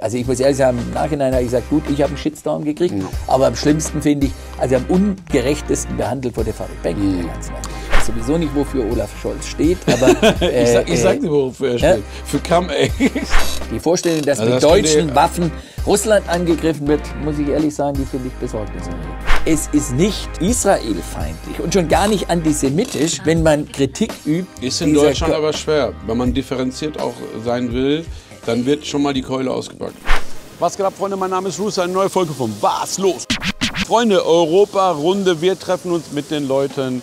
Also ich muss ehrlich sagen, im Nachhinein habe ich gesagt, gut, ich habe einen Shitstorm gekriegt, mhm. aber am schlimmsten finde ich, also am ungerechtesten behandelt wurde Farid Bang mhm. in der ganzen Welt sowieso nicht, wofür Olaf Scholz steht, aber. Äh, ich, sag, ich sag dir, wofür er steht. Für Come-Egg. Die Vorstellung, dass also mit das deutschen Waffen Russland angegriffen wird, muss ich ehrlich sagen, die finde ich besorgniserregend. Es ist nicht israelfeindlich und schon gar nicht antisemitisch, wenn man Kritik übt. Ist in Deutschland aber schwer. Wenn man differenziert auch sein will, dann wird schon mal die Keule ausgepackt. Was geht ab, Freunde? Mein Name ist Ruth, eine neue Folge von Was los? Freunde, Europa-Runde. Wir treffen uns mit den Leuten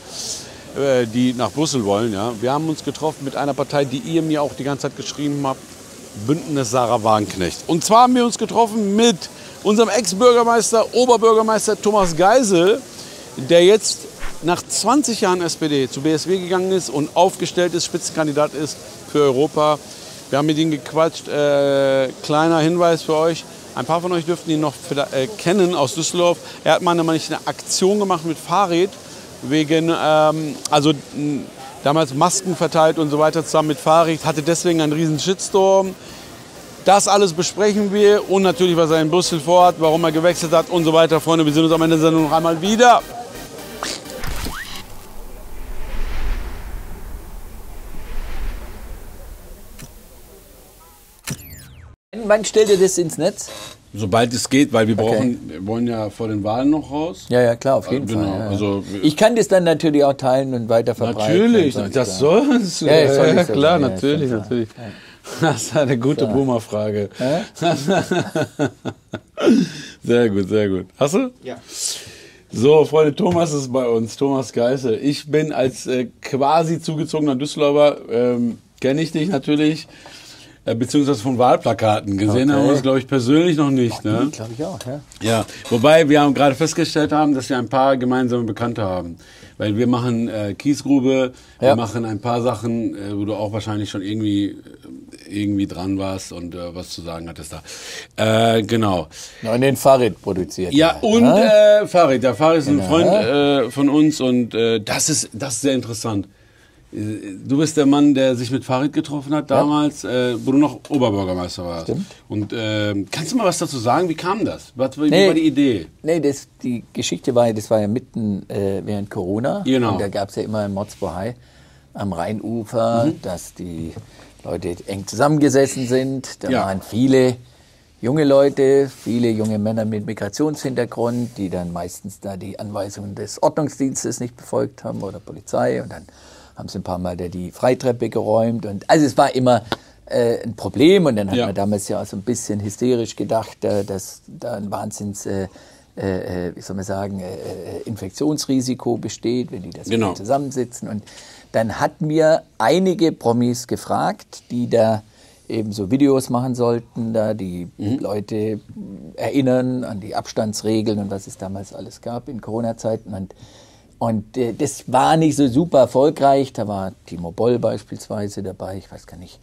äh, die nach Brüssel wollen. Ja. Wir haben uns getroffen mit einer Partei, die ihr mir auch die ganze Zeit geschrieben habt, Bündnis Sarah Wagenknecht. Und zwar haben wir uns getroffen mit unserem Ex-Bürgermeister, Oberbürgermeister Thomas Geisel, der jetzt nach 20 Jahren SPD zu BSW gegangen ist und aufgestellt ist, Spitzenkandidat ist für Europa. Wir haben mit ihm gequatscht. Äh, kleiner Hinweis für euch. Ein paar von euch dürften ihn noch äh, kennen aus Düsseldorf. Er hat mal eine, eine Aktion gemacht mit Fahrrad wegen, ähm, also damals Masken verteilt und so weiter zusammen mit Fahrrad, hatte deswegen einen riesen Shitstorm. Das alles besprechen wir und natürlich, was er in Brüssel vorhat, warum er gewechselt hat und so weiter. Freunde, wir sehen uns am Ende der Sendung noch einmal wieder. Wann stellt ihr das ins Netz? Sobald es geht, weil wir brauchen, okay. wir wollen ja vor den Wahlen noch raus. Ja, ja, klar, auf jeden genau. Fall. Ja, Also, ich kann das dann natürlich auch teilen und weiter verbreiten. Natürlich, das sollst du. Ja, ja, soll ja, klar, ja, natürlich, natürlich. Das ist eine gute Boomer-Frage. sehr gut, sehr gut. Hast du? Ja. So, Freunde, Thomas ist bei uns, Thomas Geisel. Ich bin als äh, quasi zugezogener Düsseldorfer, ähm, kenne ich dich natürlich. Äh, beziehungsweise von Wahlplakaten gesehen okay. haben wir uns, glaube ich, persönlich noch nicht. Ne? Glaube ich auch, ja. Ja, wobei wir haben gerade festgestellt haben, dass wir ein paar gemeinsame Bekannte haben. Weil wir machen äh, Kiesgrube, ja. wir machen ein paar Sachen, äh, wo du auch wahrscheinlich schon irgendwie äh, irgendwie dran warst und äh, was zu sagen hattest da. Äh, genau. und den Fahrrad produziert. Ja, und äh, Fahrrad. Der Fahrrad ist ein genau. Freund von uns und das, ist, das ist sehr interessant. Du bist der Mann, der sich mit Farid getroffen hat damals, ja. äh, wo du noch Oberbürgermeister warst. Stimmt. Und äh, kannst du mal was dazu sagen? Wie kam das? Was, wie nee, war die Idee? Nee, das, die Geschichte war, das war ja mitten äh, während Corona. Genau. Und da gab es ja immer in Motzbohai am Rheinufer, mhm. dass die Leute eng zusammengesessen sind. Da ja. waren viele junge Leute, viele junge Männer mit Migrationshintergrund, die dann meistens da die Anweisungen des Ordnungsdienstes nicht befolgt haben oder Polizei. Und dann haben sie ein paar Mal die Freitreppe geräumt. Und, also es war immer äh, ein Problem. Und dann hat ja. man damals ja auch so ein bisschen hysterisch gedacht, äh, dass da ein Wahnsinns... Äh, äh, äh wie soll man sagen, äh, äh, Infektionsrisiko besteht, wenn die das genau. zusammensitzen. Und dann hat mir einige Promis gefragt, die da eben so Videos machen sollten, da die mhm. Leute erinnern an die Abstandsregeln und was es damals alles gab in Corona-Zeiten. Und und äh, das war nicht so super erfolgreich. Da war Timo Boll beispielsweise dabei. Ich weiß gar nicht,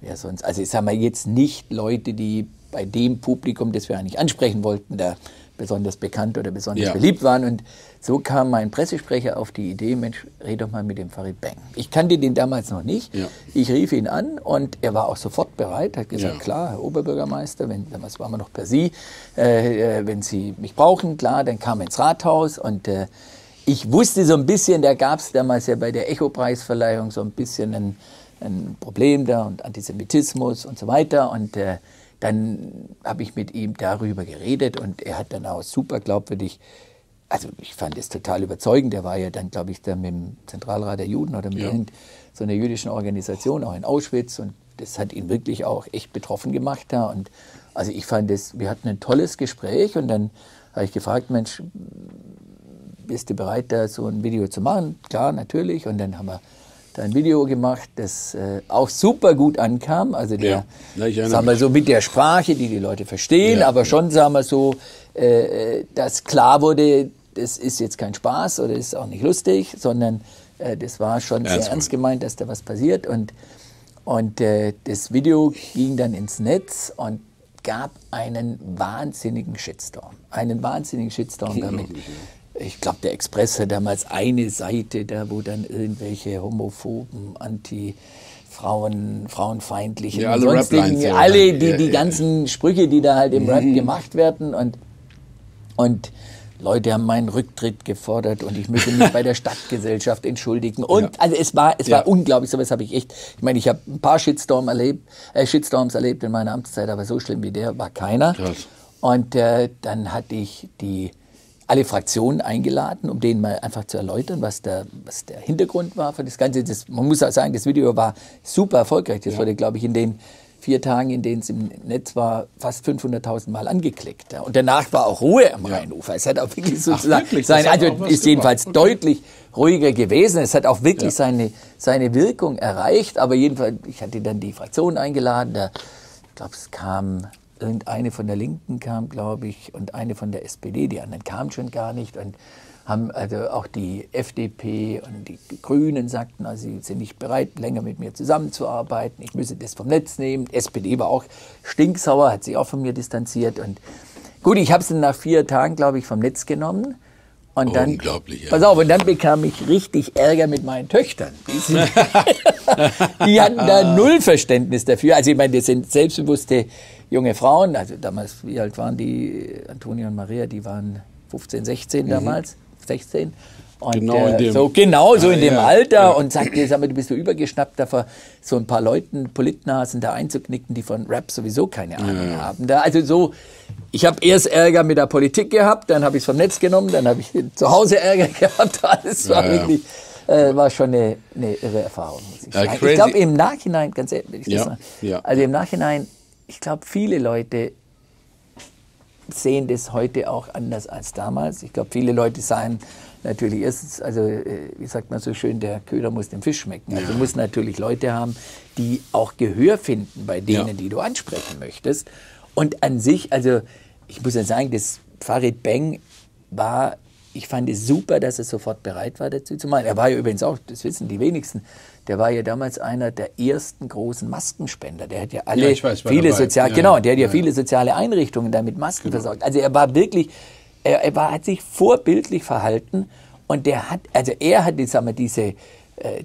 wer sonst. Also ich sage mal jetzt nicht Leute, die bei dem Publikum, das wir eigentlich ansprechen wollten, da besonders bekannt oder besonders ja. beliebt waren. Und so kam mein Pressesprecher auf die Idee, Mensch, red doch mal mit dem Farid Bang. Ich kannte den damals noch nicht. Ja. Ich rief ihn an und er war auch sofort bereit, hat gesagt, ja. klar, Herr Oberbürgermeister, wenn, damals waren wir noch per Sie, äh, äh wenn Sie mich brauchen, klar, dann kam er ins Rathaus und äh, ich wusste so ein bisschen, da gab es damals ja bei der Echo-Preisverleihung so ein bisschen ein, ein, Problem da und Antisemitismus und so weiter. Und äh, dann habe ich mit ihm darüber geredet und er hat dann auch super glaubwürdig, also ich fand es total überzeugend. Er war ja dann, glaube ich, da mit dem Zentralrat der Juden oder mit ja. so einer jüdischen Organisation auch in Auschwitz und das hat ihn wirklich auch echt betroffen gemacht da. Und also ich fand es, wir hatten ein tolles Gespräch und dann habe ich gefragt, Mensch, bist du bereit, da so ein Video zu machen? Klar, natürlich. Und dann haben wir da ein Video gemacht, das äh, auch super gut ankam. Also der, ja, sagen wir so mit der Sprache, die die Leute verstehen, ja, aber schon, sagen wir so, äh, äh, dass klar wurde, das ist jetzt kein Spaß oder ist auch nicht lustig, sondern äh, das war schon ernst sehr ernst gemeint, dass da was passiert. Und, und äh, das Video ging dann ins Netz und gab einen wahnsinnigen Shitstorm. Einen wahnsinnigen Shitstorm damit ich glaube, der Express hat damals eine Seite, da wo dann irgendwelche homophoben, anti Frauen, frauenfeindlichen, Ja, alle sonstigen, alle die, Ja, die ja. ganzen Sprüche, die da halt im Rap Mhm. gemacht werden und, und Leute haben meinen Rücktritt gefordert und ich müsse mich bei der Stadtgesellschaft entschuldigen. Und also es war, es war unglaublich, sowas habe ich echt. Ich meine, ich habe ein paar Shitstorm erlebt, äh, Shitstorms erlebt in meiner Amtszeit, aber so schlimm wie der war keiner. Krass. Und äh, dann hatte ich die alle Fraktionen eingeladen, um denen mal einfach zu erläutern, was der, was der Hintergrund war für das Ganze. Das, man muss auch sagen, das Video war super erfolgreich. Das wurde, glaube ich, in den vier Tagen, in denen es im Netz war, fast 500.000 Mal angeklickt. Ja. Und danach war auch Ruhe am Rheinufer. Es hat auch wirklich sozusagen wirklich? Das sein, hat also ist jedenfalls. Okay. deutlich ruhiger gewesen. Es hat auch wirklich seine, seine Wirkung erreicht. Aber jedenfalls, ich hatte dann die Fraktion eingeladen. Da, ich glaube, es kam irgendeine von der Linken kam, glaube ich, und eine von der SPD. Die anderen kamen schon gar nicht und haben also auch die FDP und die Grünen sagten, also sie sind nicht bereit, länger mit mir zusammenzuarbeiten. Ich müsse das vom Netz nehmen. Die SPD war auch stinksauer, hat sich auch von mir distanziert. Und gut, ich habe es dann nach vier Tagen, glaube ich, vom Netz genommen. Und dann, Unglaublich, ja. Pass auf, und dann bekam ich richtig Ärger mit meinen Töchtern. Die, sind, die hatten da null Verständnis dafür. Also ich meine, das sind selbstbewusste junge Frauen. Also damals, wie alt waren die? Antonia und Maria, die waren 15, 16 damals, 16. Und Mhm. Genau in äh, dem- so genau so Ah, in dem ja, Alter ja. und sagte, sag mal, du bist so übergeschnappt, da vor so ein paar Leuten, Politnasen da einzuknicken, die von Rap sowieso keine Ahnung haben. Da, also so, ich habe erst Ärger mit der Politik gehabt, dann habe ich es vom Netz genommen, dann habe ich zu Hause Ärger gehabt. Alles war Ja, ja. wirklich, äh, war schon eine, eine irre Erfahrung, muss ich Ja, sagen. Ich glaube im Nachhinein, ganz ehrlich, ich das Ja, sagen, ja. also im Nachhinein, ich glaube, viele Leute sehen das heute auch anders als damals. Ich glaube, viele Leute sagen natürlich erstens, also äh, wie sagt man so schön, der Köder muss dem Fisch schmecken. Also du musst natürlich Leute haben, die auch Gehör finden bei denen, Ja. die du ansprechen möchtest. Und an sich, also ich muss ja sagen, das Farid Bang war, ich fand es super, dass er sofort bereit war dazu zu machen. Er war ja übrigens auch, das wissen die wenigsten, der war ja damals einer der ersten großen Maskenspender. Der hat ja alle Ja, ich weiß, war viele dabei. sozial, Ja, genau, der hat ja Ja, viele soziale Einrichtungen damit Masken versorgt. Also er war wirklich, er, er war, hat sich vorbildlich verhalten und der hat, also er hat, sagen wir, diese,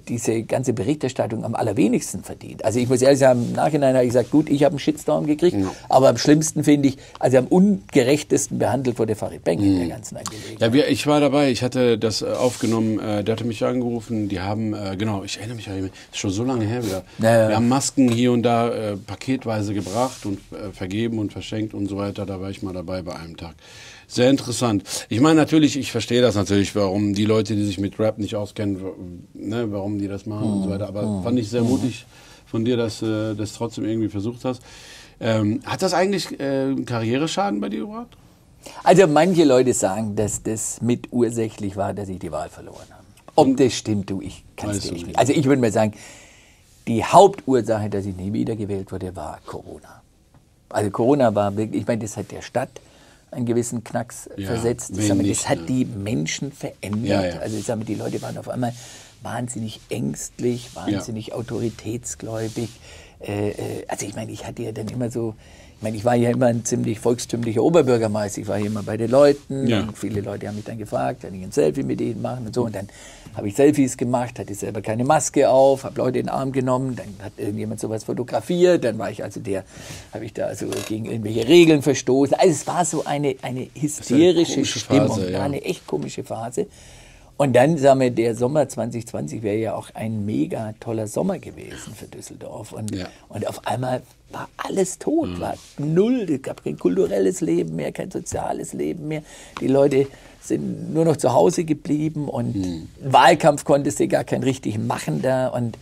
diese ganze Berichterstattung am allerwenigsten verdient. Also ich muss ehrlich sagen, im Nachhinein habe ich gesagt, gut, ich habe einen Shitstorm gekriegt, aber am schlimmsten finde ich, also am ungerechtesten behandelt wurde Farid Bang in der ganzen Angelegenheit. Ja, wir, ich war dabei, ich hatte das äh, aufgenommen, äh, der hatte mich angerufen, die haben, äh, genau, ich erinnere mich, ist schon so lange her wieder. Ja, ja. Wir haben Masken hier und da äh, paketweise gebracht und äh, vergeben und verschenkt und so weiter, da war ich mal dabei bei einem Tag. Sehr interessant. Ich meine natürlich, ich verstehe das natürlich, warum die Leute, die sich mit Rap nicht auskennen, ne, warum die das machen und so weiter, aber fand ich sehr mutig von dir, dass du das trotzdem irgendwie versucht hast. Ähm, hat das eigentlich äh, Karriereschaden bei dir gebracht? Also manche Leute sagen, dass das mit ursächlich war, dass ich die Wahl verloren habe. Ob das stimmt, du, ich kann es dir nicht. Also ich würde mal sagen, die Hauptursache, dass ich nie wiedergewählt wurde, war Corona. Also Corona war wirklich, ich meine, das hat der Stadt einen gewissen Knacks Ja, versetzt. Ich wen sag mal, nicht, das hat die Menschen verändert. Also ich sag mal, die Leute waren auf einmal wahnsinnig ängstlich, wahnsinnig autoritätsgläubig. Äh, äh, also ich meine, ich hatte ja dann immer so, ich meine, ich war ja immer ein ziemlich volkstümlicher Oberbürgermeister. Ich war hier immer bei den Leuten Ja. viele Leute haben mich dann gefragt, kann ich ein Selfie mit ihnen machen und so. Und dann habe ich Selfies gemacht, hatte selber keine Maske auf, habe Leute in den Arm genommen, dann hat irgendjemand sowas fotografiert, dann war ich also der, habe ich da also gegen irgendwelche Regeln verstoßen. Also es war so eine, eine hysterische komische Stimmung, Phase, ja. eine echt komische Phase. Und dann, sagen wir, der Sommer 2020 wäre ja auch ein mega toller Sommer gewesen für Düsseldorf. Und, Ja. und auf einmal war alles tot, war null, es gab kein kulturelles Leben mehr, kein soziales Leben mehr. Die Leute sind nur noch zu Hause geblieben und Wahlkampf konntest du gar keinen richtigen machen da. Und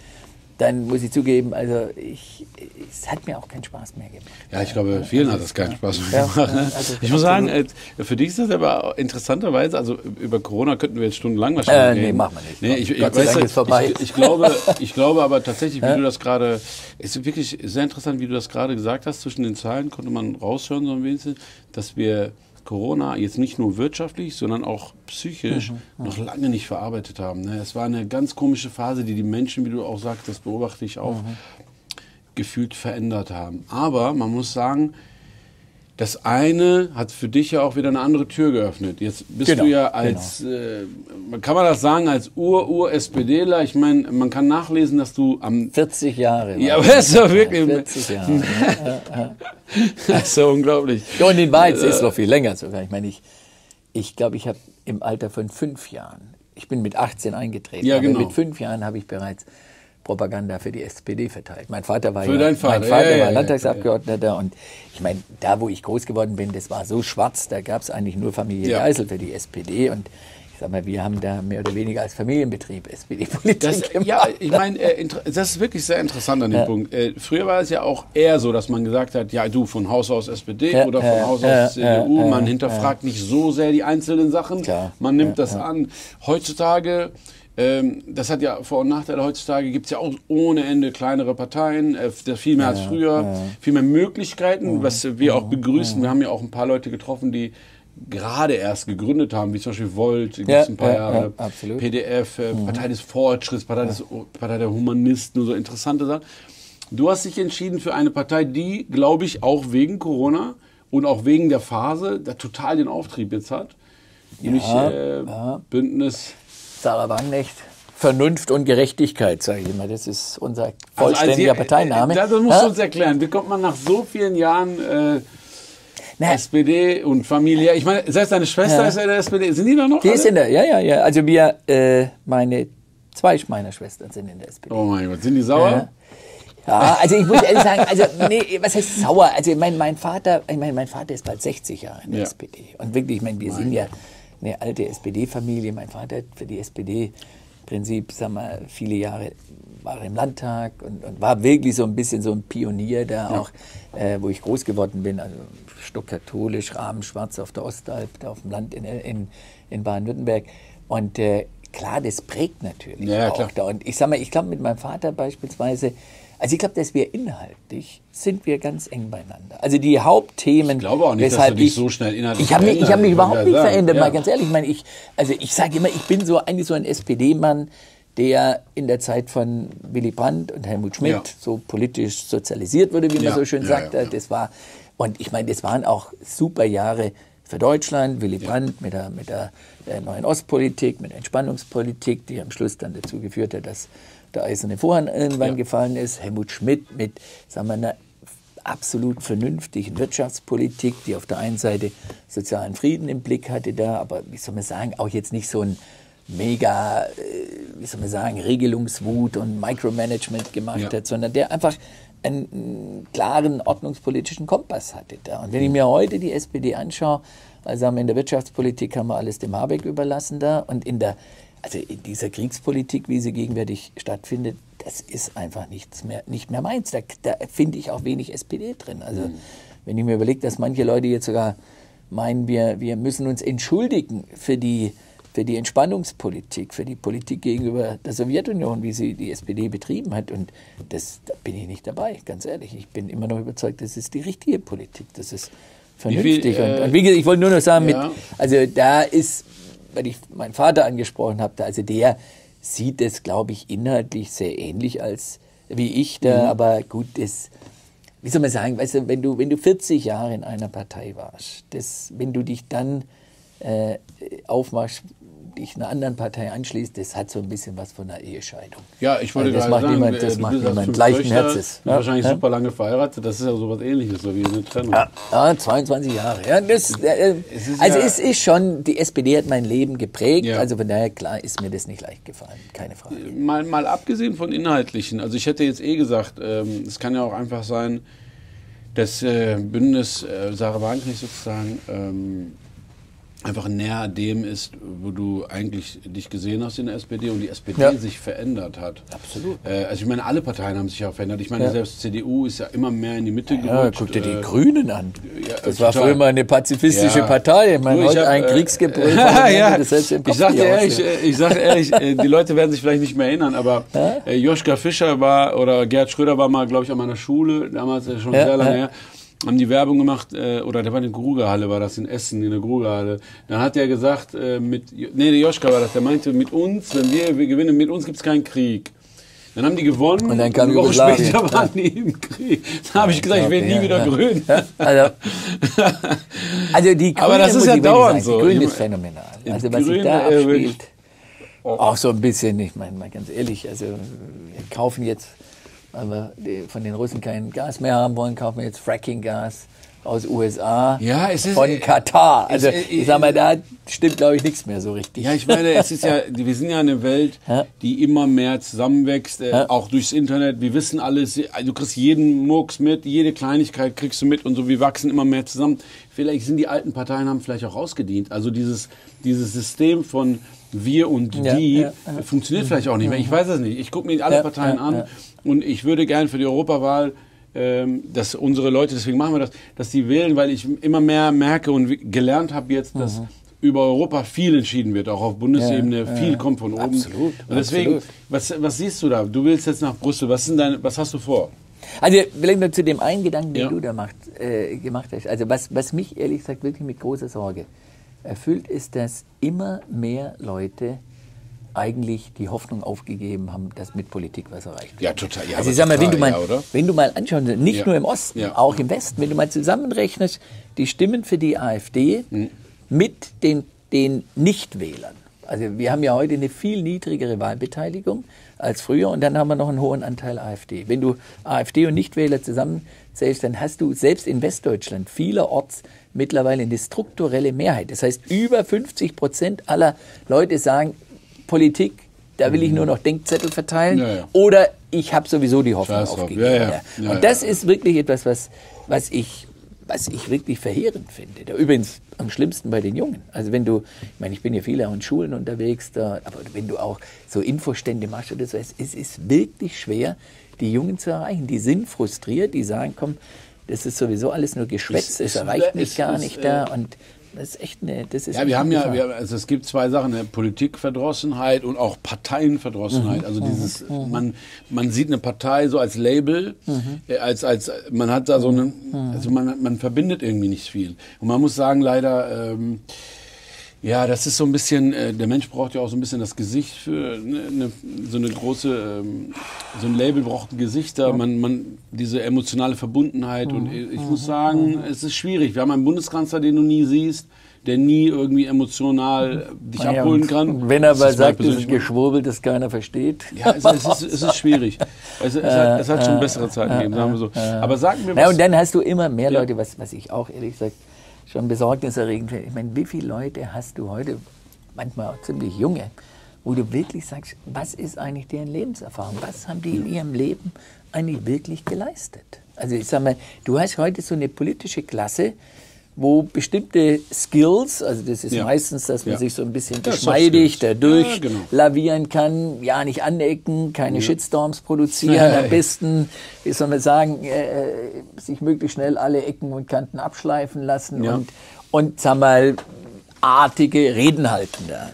dann muss ich zugeben, also ich, es hat mir auch keinen Spaß mehr gemacht. Ja, ich glaube, vielen hat das keinen Spaß mehr Ja, gemacht. ne? ja, also ich muss sagen, äh, für dich ist das aber interessanterweise, also über Corona könnten wir jetzt stundenlang wahrscheinlich Äh, nee, reden. machen wir nicht. Nee, ich, ich, vorbei. Ich, ich, glaube, ich glaube aber tatsächlich, wie du das gerade, es ist wirklich sehr interessant, wie du das gerade gesagt hast, zwischen den Zeilen konnte man raushören so ein bisschen, dass wir Corona jetzt nicht nur wirtschaftlich, sondern auch psychisch Mhm, noch lange nicht verarbeitet haben. Ne? Es war eine ganz komische Phase, die die Menschen, wie du auch sagst, das beobachte ich auch, Mhm. gefühlt verändert haben. Aber man muss sagen, das eine hat für dich ja auch wieder eine andere Tür geöffnet. Jetzt bist genau, du ja als, genau. äh, kann man das sagen, als Ur-Ur-SPDler? Ich meine, man kann nachlesen, dass du am... 40 Jahre. Ja, aber das ist doch wirklich... 40 Jahre. das ist so unglaublich. Ja, und in Wahrheit ist es noch viel länger sogar. Ich meine, ich ich, glaube, ich habe im Alter von fünf Jahren, ich bin mit 18 eingetreten, ja, genau. aber mit fünf Jahren habe ich bereits Propaganda für die SPD verteilt. Mein Vater war, ja, Vater. Mein Vater ja, ja, war Landtagsabgeordneter und ich meine, da wo ich groß geworden bin, das war so schwarz, da gab es eigentlich nur Familie Geisel für die SPD und ich sag mal, wir haben da mehr oder weniger als Familienbetrieb SPD-Politik gemacht. Ja, ich meine, äh, das ist wirklich sehr interessant an dem Punkt. Äh, früher war es ja auch eher so, dass man gesagt hat, ja, du von Haus aus SPD oder von Haus aus CDU, man hinterfragt nicht so sehr die einzelnen Sachen, Klar. man nimmt das an. Heutzutage ähm, das hat ja Vor- und Nachteile. Heutzutage gibt es ja auch ohne Ende kleinere Parteien, äh, viel mehr als früher, ja. viel mehr Möglichkeiten, was wir auch begrüßen. Wir haben ja auch ein paar Leute getroffen, die gerade erst gegründet haben, wie zum Beispiel Volt, gibt es ein paar Jahre, PDF, äh, mhm. Partei des Fortschritts, Partei, des, Partei der Humanisten und so interessante Sachen. Du hast dich entschieden für eine Partei, die, glaube ich, auch wegen Corona und auch wegen der Phase da total den Auftrieb jetzt hat. Nämlich äh, Bündnis Sarah Wagenknecht. Vernunft und Gerechtigkeit, sage ich immer. Das ist unser vollständiger also als Parteiname. Das musst du uns erklären. Wie kommt man nach so vielen Jahren äh, naja. SPD und Familie? Ich meine, selbst deine Schwester ja. ist in der SPD. Sind die da noch? Die alle? ist in der, ja, ja, ja. Also wir, äh, meine, zwei meiner Schwestern sind in der SPD. Oh mein Gott, sind die sauer? Ja. Ja, also ich muss ehrlich sagen, also nee, was heißt sauer? Also mein, mein Vater, ich meine, mein Vater ist bald 60 Jahre in der ja. SPD. Und wirklich, ich meine, wir mein sind ja eine alte SPD-Familie. Mein Vater hat für die SPD Prinzip, sagen wir, viele Jahre war im Landtag und, und, war wirklich so ein bisschen so ein Pionier da ja. auch, äh, wo ich groß geworden bin. Also stockkatholisch, rabenschwarz auf der Ostalb, da auf dem Land in, in, in Baden-Württemberg. Und äh, klar, das prägt natürlich ja, auch klar. da. Und ich sag mal, ich glaube mit meinem Vater beispielsweise, also ich glaube, dass wir inhaltlich sind wir ganz eng beieinander. Also die Hauptthemen. Ich glaube auch nicht, dass du dich so schnell inhaltlich Ich habe mich, ich hab mich überhaupt nicht sagen. verändert, ja. mal ganz ehrlich. Ich meine, ich, also ich sage immer, ich bin so eigentlich so ein SPD-Mann, der in der Zeit von Willy Brandt und Helmut Schmidt ja. so politisch sozialisiert wurde, wie man ja. so schön sagt. Das war, und ich meine, das waren auch super Jahre für Deutschland. Willy Brandt mit der, mit der, der neuen Ostpolitik, mit der Entspannungspolitik, die am Schluss dann dazu geführt hat, dass der eiserne Vorhang irgendwann ja. gefallen ist. Helmut Schmidt mit, sagen wir, einer absolut vernünftigen Wirtschaftspolitik, die auf der einen Seite sozialen Frieden im Blick hatte da, aber wie soll man sagen, auch jetzt nicht so ein mega, äh, wie soll man sagen, Regelungswut und Micromanagement gemacht ja. hat, sondern der einfach einen klaren ordnungspolitischen Kompass hatte da. Und wenn ich mir heute die SPD anschaue, also in der Wirtschaftspolitik haben wir alles dem Habeck überlassen da und in der also in dieser Kriegspolitik, wie sie gegenwärtig stattfindet, das ist einfach nichts mehr, nicht mehr meins. Da, da finde ich auch wenig SPD drin. Also mhm. wenn ich mir überlege, dass manche Leute jetzt sogar meinen, wir, wir müssen uns entschuldigen für die, für die Entspannungspolitik, für die Politik gegenüber der Sowjetunion, wie sie die SPD betrieben hat. Und das, da bin ich nicht dabei, ganz ehrlich. Ich bin immer noch überzeugt, das ist die richtige Politik. Das ist vernünftig. Viel, äh, und, und, wie gesagt, ich wollte nur noch sagen, ja. mit, also da ist weil ich meinen Vater angesprochen habe, also der sieht es, glaube ich, inhaltlich sehr ähnlich als wie ich da, mhm. aber gut, das, wie soll man sagen, weißt du, wenn du, wenn du 40 Jahre in einer Partei warst, das, wenn du dich dann äh, aufmachst, dich einer anderen Partei anschließt, das hat so ein bisschen was von einer Ehescheidung. Ja, ich wollte also das gerade sagen, niemand, das macht niemand leichten Herzens. Ja? Wahrscheinlich ja? super lange verheiratet, das ist ja sowas ähnliches, so wie eine Trennung. Ja, ja 22 Jahre. Ja, das, äh, es also ja, es ist schon, die SPD hat mein Leben geprägt, also von daher, klar, ist mir das nicht leicht gefallen, keine Frage. Mal, mal abgesehen von Inhaltlichen, also ich hätte jetzt eh gesagt, ähm, es kann ja auch einfach sein, dass äh, Bündnis äh, Sarah Wagenknecht sozusagen ähm, einfach näher dem ist, wo du eigentlich dich gesehen hast in der SPD und die SPD ja. sich verändert hat. Absolut. Äh, also ich meine, alle Parteien haben sich ja verändert. Ich meine, ja. selbst CDU ist ja immer mehr in die Mitte ja, gerutscht. Guck dir die äh, Grünen an. Das total. war früher mal eine pazifistische Partei. Ich meine, heute hab, ein äh, Kriegsgebrüll. ja, ich sage ehrlich, ich sag ehrlich, die Leute werden sich vielleicht nicht mehr erinnern, aber äh, Joschka Fischer war, oder Gerd Schröder war mal, glaube ich, an meiner Schule, damals schon sehr lange her haben die Werbung gemacht, äh, oder der war in der Grugerhalle, war das in Essen, in der Grugerhalle. Dann hat er gesagt, äh, mit, nee, der Joschka war das, der meinte, mit uns, wenn wir, wir gewinnen, mit uns gibt's keinen Krieg. Dann haben die gewonnen. Und dann kam eine Woche Jugoslawien. später waren die im Krieg. Da habe ich gesagt, ich werde nie wieder ja. grün. Ja, also, also die Grüne, Aber das ist ja dauernd so. Ich ist phänomenal. Also was sich da äh, abspielt, auch so ein bisschen, ich meine mal ganz ehrlich, also wir kaufen jetzt, weil wir von den Russen kein Gas mehr haben wollen, kaufen wir jetzt Fracking-Gas aus USA, Ja, es ist- von äh, Katar. Also es- äh, ich sag mal, da stimmt glaube ich nichts mehr so richtig. Ja, ich meine, es ist ja, wir sind ja eine Welt, Ja. die immer mehr zusammenwächst, äh, Ja. auch durchs Internet. Wir wissen alles, du kriegst jeden Murks mit, jede Kleinigkeit kriegst du mit und so. Wir wachsen immer mehr zusammen. Vielleicht sind die alten Parteien haben vielleicht auch ausgedient. Also dieses, dieses System von wir und die ja, funktioniert vielleicht auch nicht mehr. Ich weiß es nicht. Ich gucke mir alle Parteien an. Und ich würde gern für die Europawahl ähm, dass unsere Leute, deswegen machen wir das, dass die wählen, weil ich immer mehr merke und gelernt habe jetzt, dass Mhm. über Europa viel entschieden wird, auch auf Bundesebene, viel kommt von oben. Absolut, Und deswegen, absolut. was, was siehst du da? Du willst jetzt nach Brüssel, was, sind deine, was hast du vor? Also vielleicht nur zu dem einen Gedanken, den Ja. du da macht, äh, gemacht hast. Also was, was mich ehrlich gesagt wirklich mit großer Sorge erfüllt, ist, dass immer mehr Leute eigentlich die Hoffnung aufgegeben haben, dass mit Politik was erreicht wird. Ja, total. Ja, Also ich sag mal, wenn du mal, ja, wenn du mal anschaust, nicht Ja. nur im Osten, auch im Westen, wenn du mal zusammenrechnest, die Stimmen für die AfD Mhm. mit den, den Nichtwählern. Also wir haben ja heute eine viel niedrigere Wahlbeteiligung als früher und dann haben wir noch einen hohen Anteil AfD. Wenn du AfD und Nichtwähler zusammenzählst, dann hast du selbst in Westdeutschland vielerorts mittlerweile eine strukturelle Mehrheit. Das heißt, über 50 Prozent aller Leute sagen, Politik, da will ich nur noch Denkzettel verteilen Mhm. Ja, ja. oder ich habe sowieso die Hoffnung Scheiß aufgegeben. Ja, und das ist wirklich etwas, was, was, ich, was ich wirklich verheerend finde. Übrigens am schlimmsten bei den Jungen. Also wenn du, ich meine, ich bin ja viel auch in Schulen unterwegs, da, aber wenn du auch so Infostände machst oder so, es, es ist wirklich schwer, die Jungen zu erreichen. Die sind frustriert, die sagen, komm, das ist sowieso alles nur Geschwätz, Es- es, erreicht mich gar es, nicht äh, da und das ist echt eine, das ist Ja, wir haben eine ja, wir, also es gibt zwei Sachen, ne? Politikverdrossenheit und auch Parteienverdrossenheit. Also dieses, man, man sieht eine Partei so als Label, äh, als, als, man hat da so eine, also man, man verbindet irgendwie nicht viel. Und man muss sagen, leider, ähm, ja, das ist so ein bisschen, äh, der Mensch braucht ja auch so ein bisschen das Gesicht für ne, ne, so eine große, ähm, so ein Label braucht ein Gesicht da, man, man, diese emotionale Verbundenheit und ich ich muss sagen, es ist schwierig. Wir haben einen Bundeskanzler, den du nie siehst, der nie irgendwie emotional dich Ja, abholen und kann. Wenn er aber sagt, das ist persönlicher- Geschwurbel, das keiner versteht. ja, es, es, ist, es ist schwierig. Es, es, hat, es hat schon bessere Zeiten gegeben, sagen wir so. Aber sag mir Na, was. und dann hast du immer mehr Leute, was, was ich auch ehrlich gesagt schon besorgniserregend. Ich meine, wie viele Leute hast du heute, manchmal auch ziemlich junge, wo du wirklich sagst, was ist eigentlich deren Lebenserfahrung? Was haben die in ihrem Leben eigentlich wirklich geleistet? Also ich sag mal, du hast heute so eine politische Klasse, wo bestimmte Skills, also das ist Ja. meistens, dass man Ja. sich so ein bisschen Ja, geschmeidig Skills. dadurch Ja, genau. lavieren kann, ja nicht anecken, keine Shitstorms produzieren, am besten, wie soll man sagen, äh, sich möglichst schnell alle Ecken und Kanten abschleifen lassen Ja. und, und sag mal, artige Reden halten. Da.